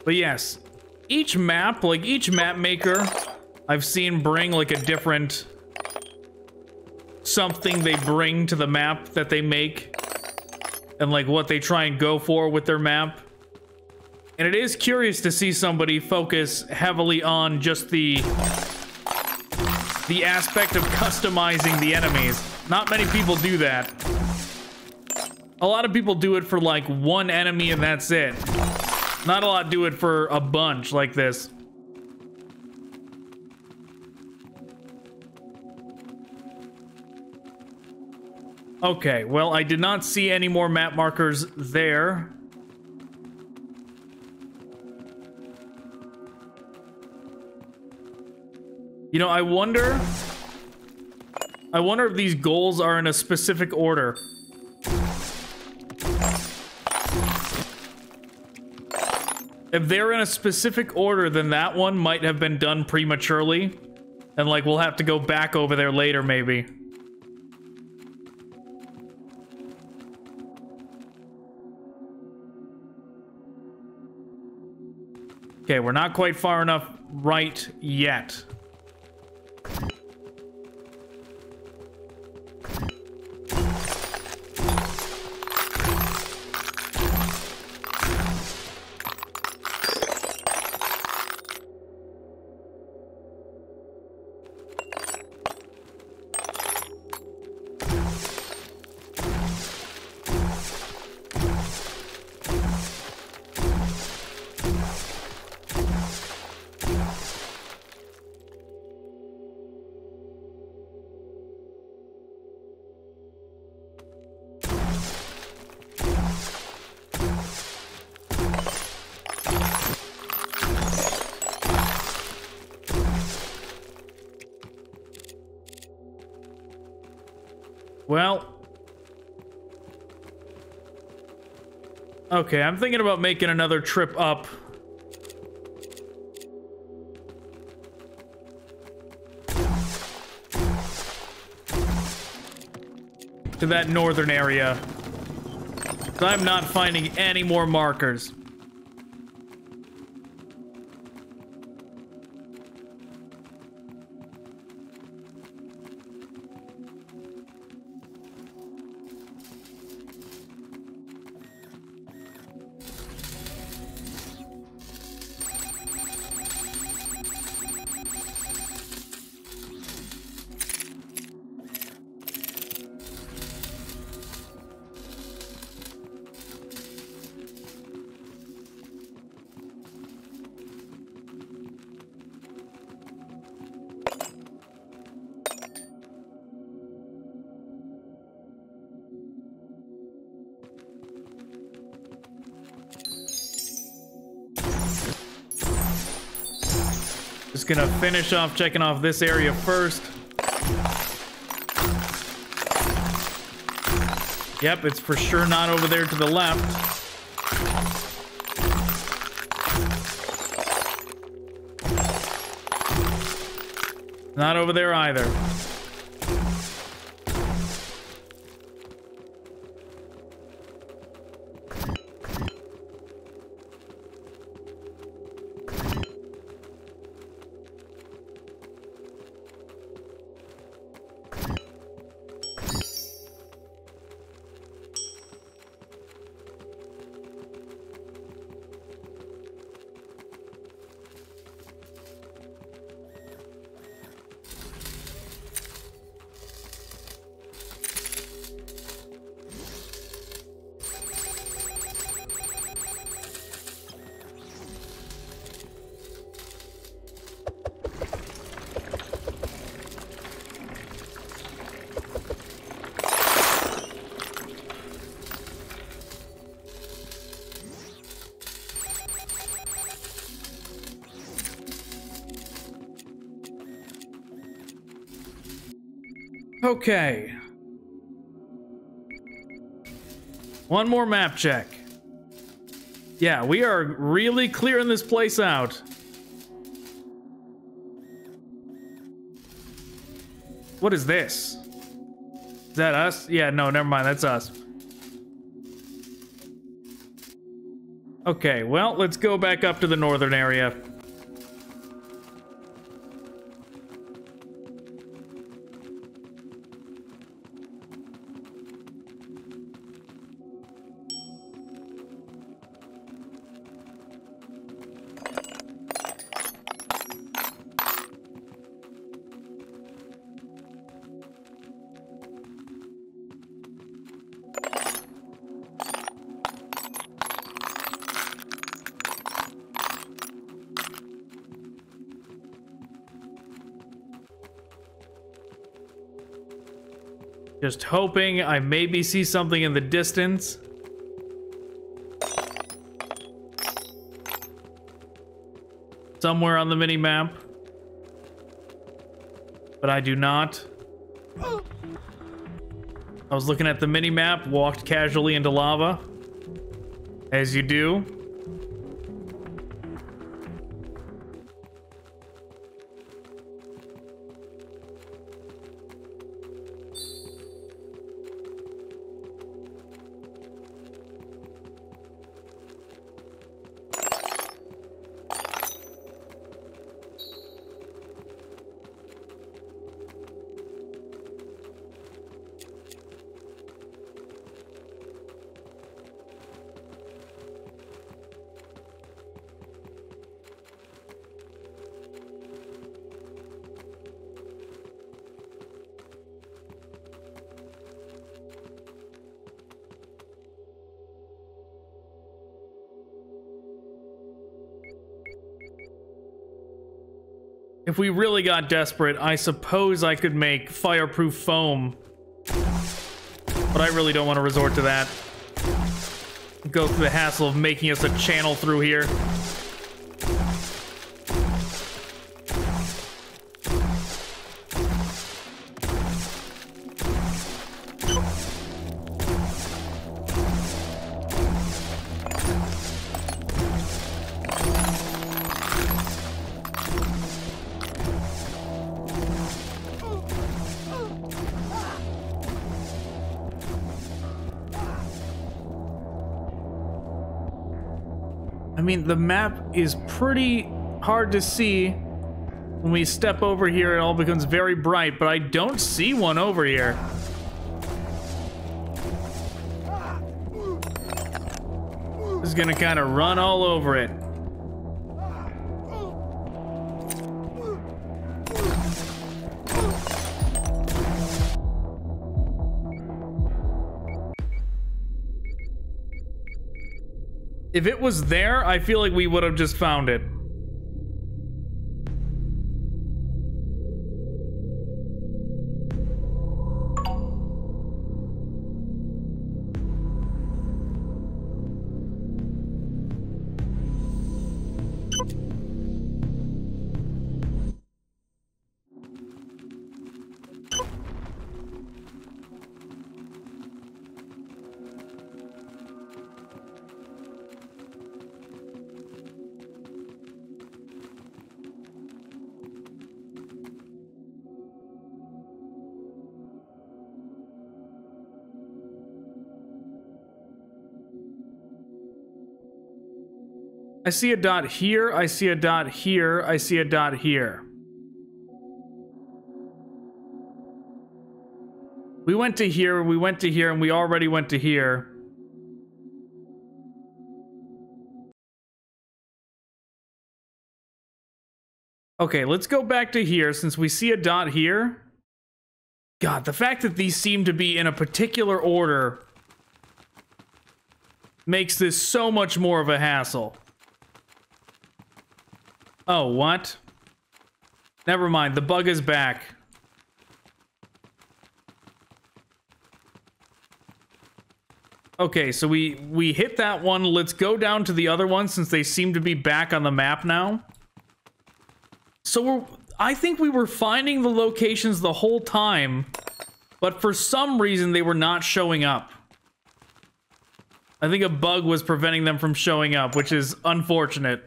But yes, each map, like each map maker, I've seen bring like a different something they bring to the map that they make and like what they try and go for with their map. And it is curious to see somebody focus heavily on just the the aspect of customizing the enemies. Not many people do that. A lot of people do it for like one enemy and that's it. Not a lot do it for a bunch like this. Okay, well, I did not see any more map markers there. You know, I wonder... I wonder if these goals are in a specific order. If they're in a specific order, then that one might have been done prematurely. And, like, we'll have to go back over there later, maybe. Okay, we're not quite far enough right yet. Okay, I'm thinking about making another trip up. To that northern area. I'm not finding any more markers. Gonna finish off checking off this area first. Yep, it's for sure not over there to the left. Not over there either. Okay. One more map check. Yeah, we are really clearing this place out. What is this? Is that us? Yeah, no, never mind. That's us. Okay, well, let's go back up to the northern area. Just hoping I maybe see something in the distance. Somewhere on the mini map. But I do not. I was looking at the mini map, walked casually into lava. As you do. If we really got desperate, I suppose I could make fireproof foam. But I really don't want to resort to that. Go through the hassle of making us a channel through here. The map is pretty hard to see. When we step over here, it all becomes very bright, but I don't see one over here. here. Is gonna kind of run all over it. If it was there, I feel like we would have just found it. I see a dot here, I see a dot here, I see a dot here. We went to here, we went to here, and we already went to here. Okay, let's go back to here since we see a dot here. God, the fact that these seem to be in a particular order makes this so much more of a hassle. Oh, what? Never mind, the bug is back. Okay, so we we hit that one. Let's go down to the other one since they seem to be back on the map now. So we're I think we were finding the locations the whole time, but for some reason they were not showing up. I think a bug was preventing them from showing up, which is unfortunate.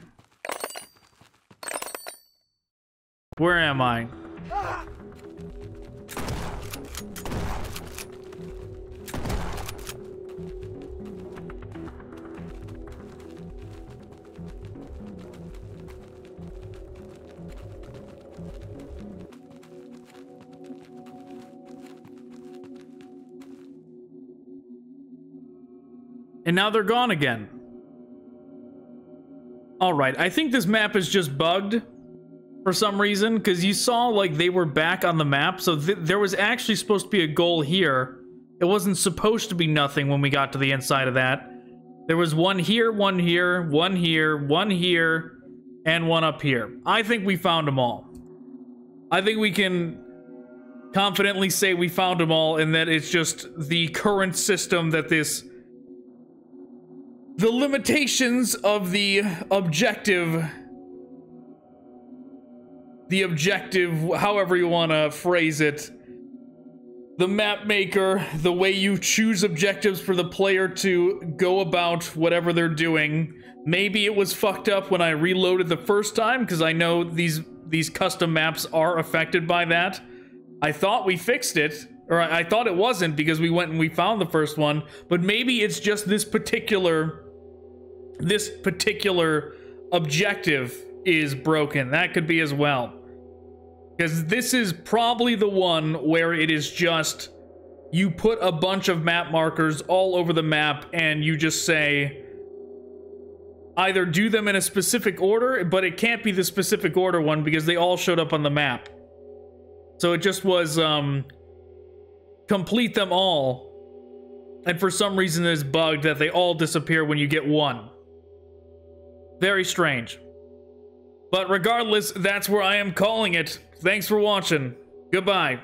Where am I? And now they're gone again. Alright, I think this map is just bugged for some reason because you saw like they were back on the map. So th there was actually supposed to be a goal here. It wasn't supposed to be nothing when we got to the inside of that. There was one here one here one here one here and one up here. I think we found them all. I think we can confidently say we found them all and that it's just the current system that this the limitations of the objective the objective, however you want to phrase it, the map maker, the way you choose objectives for the player to go about whatever they're doing. Maybe it was fucked up when I reloaded the first time because I know these these custom maps are affected by that. I thought we fixed it, or I, I thought it wasn't because we went and we found the first one, but maybe it's just this particular this particular objective is broken. That could be as well. Because this is probably the one where it is just you put a bunch of map markers all over the map and you just say either do them in a specific order, but it can't be the specific order one because they all showed up on the map. So it just was um complete them all. And for some reason it's bugged that they all disappear when you get one. Very strange. But regardless, that's where I am calling it. Thanks for watching. Goodbye.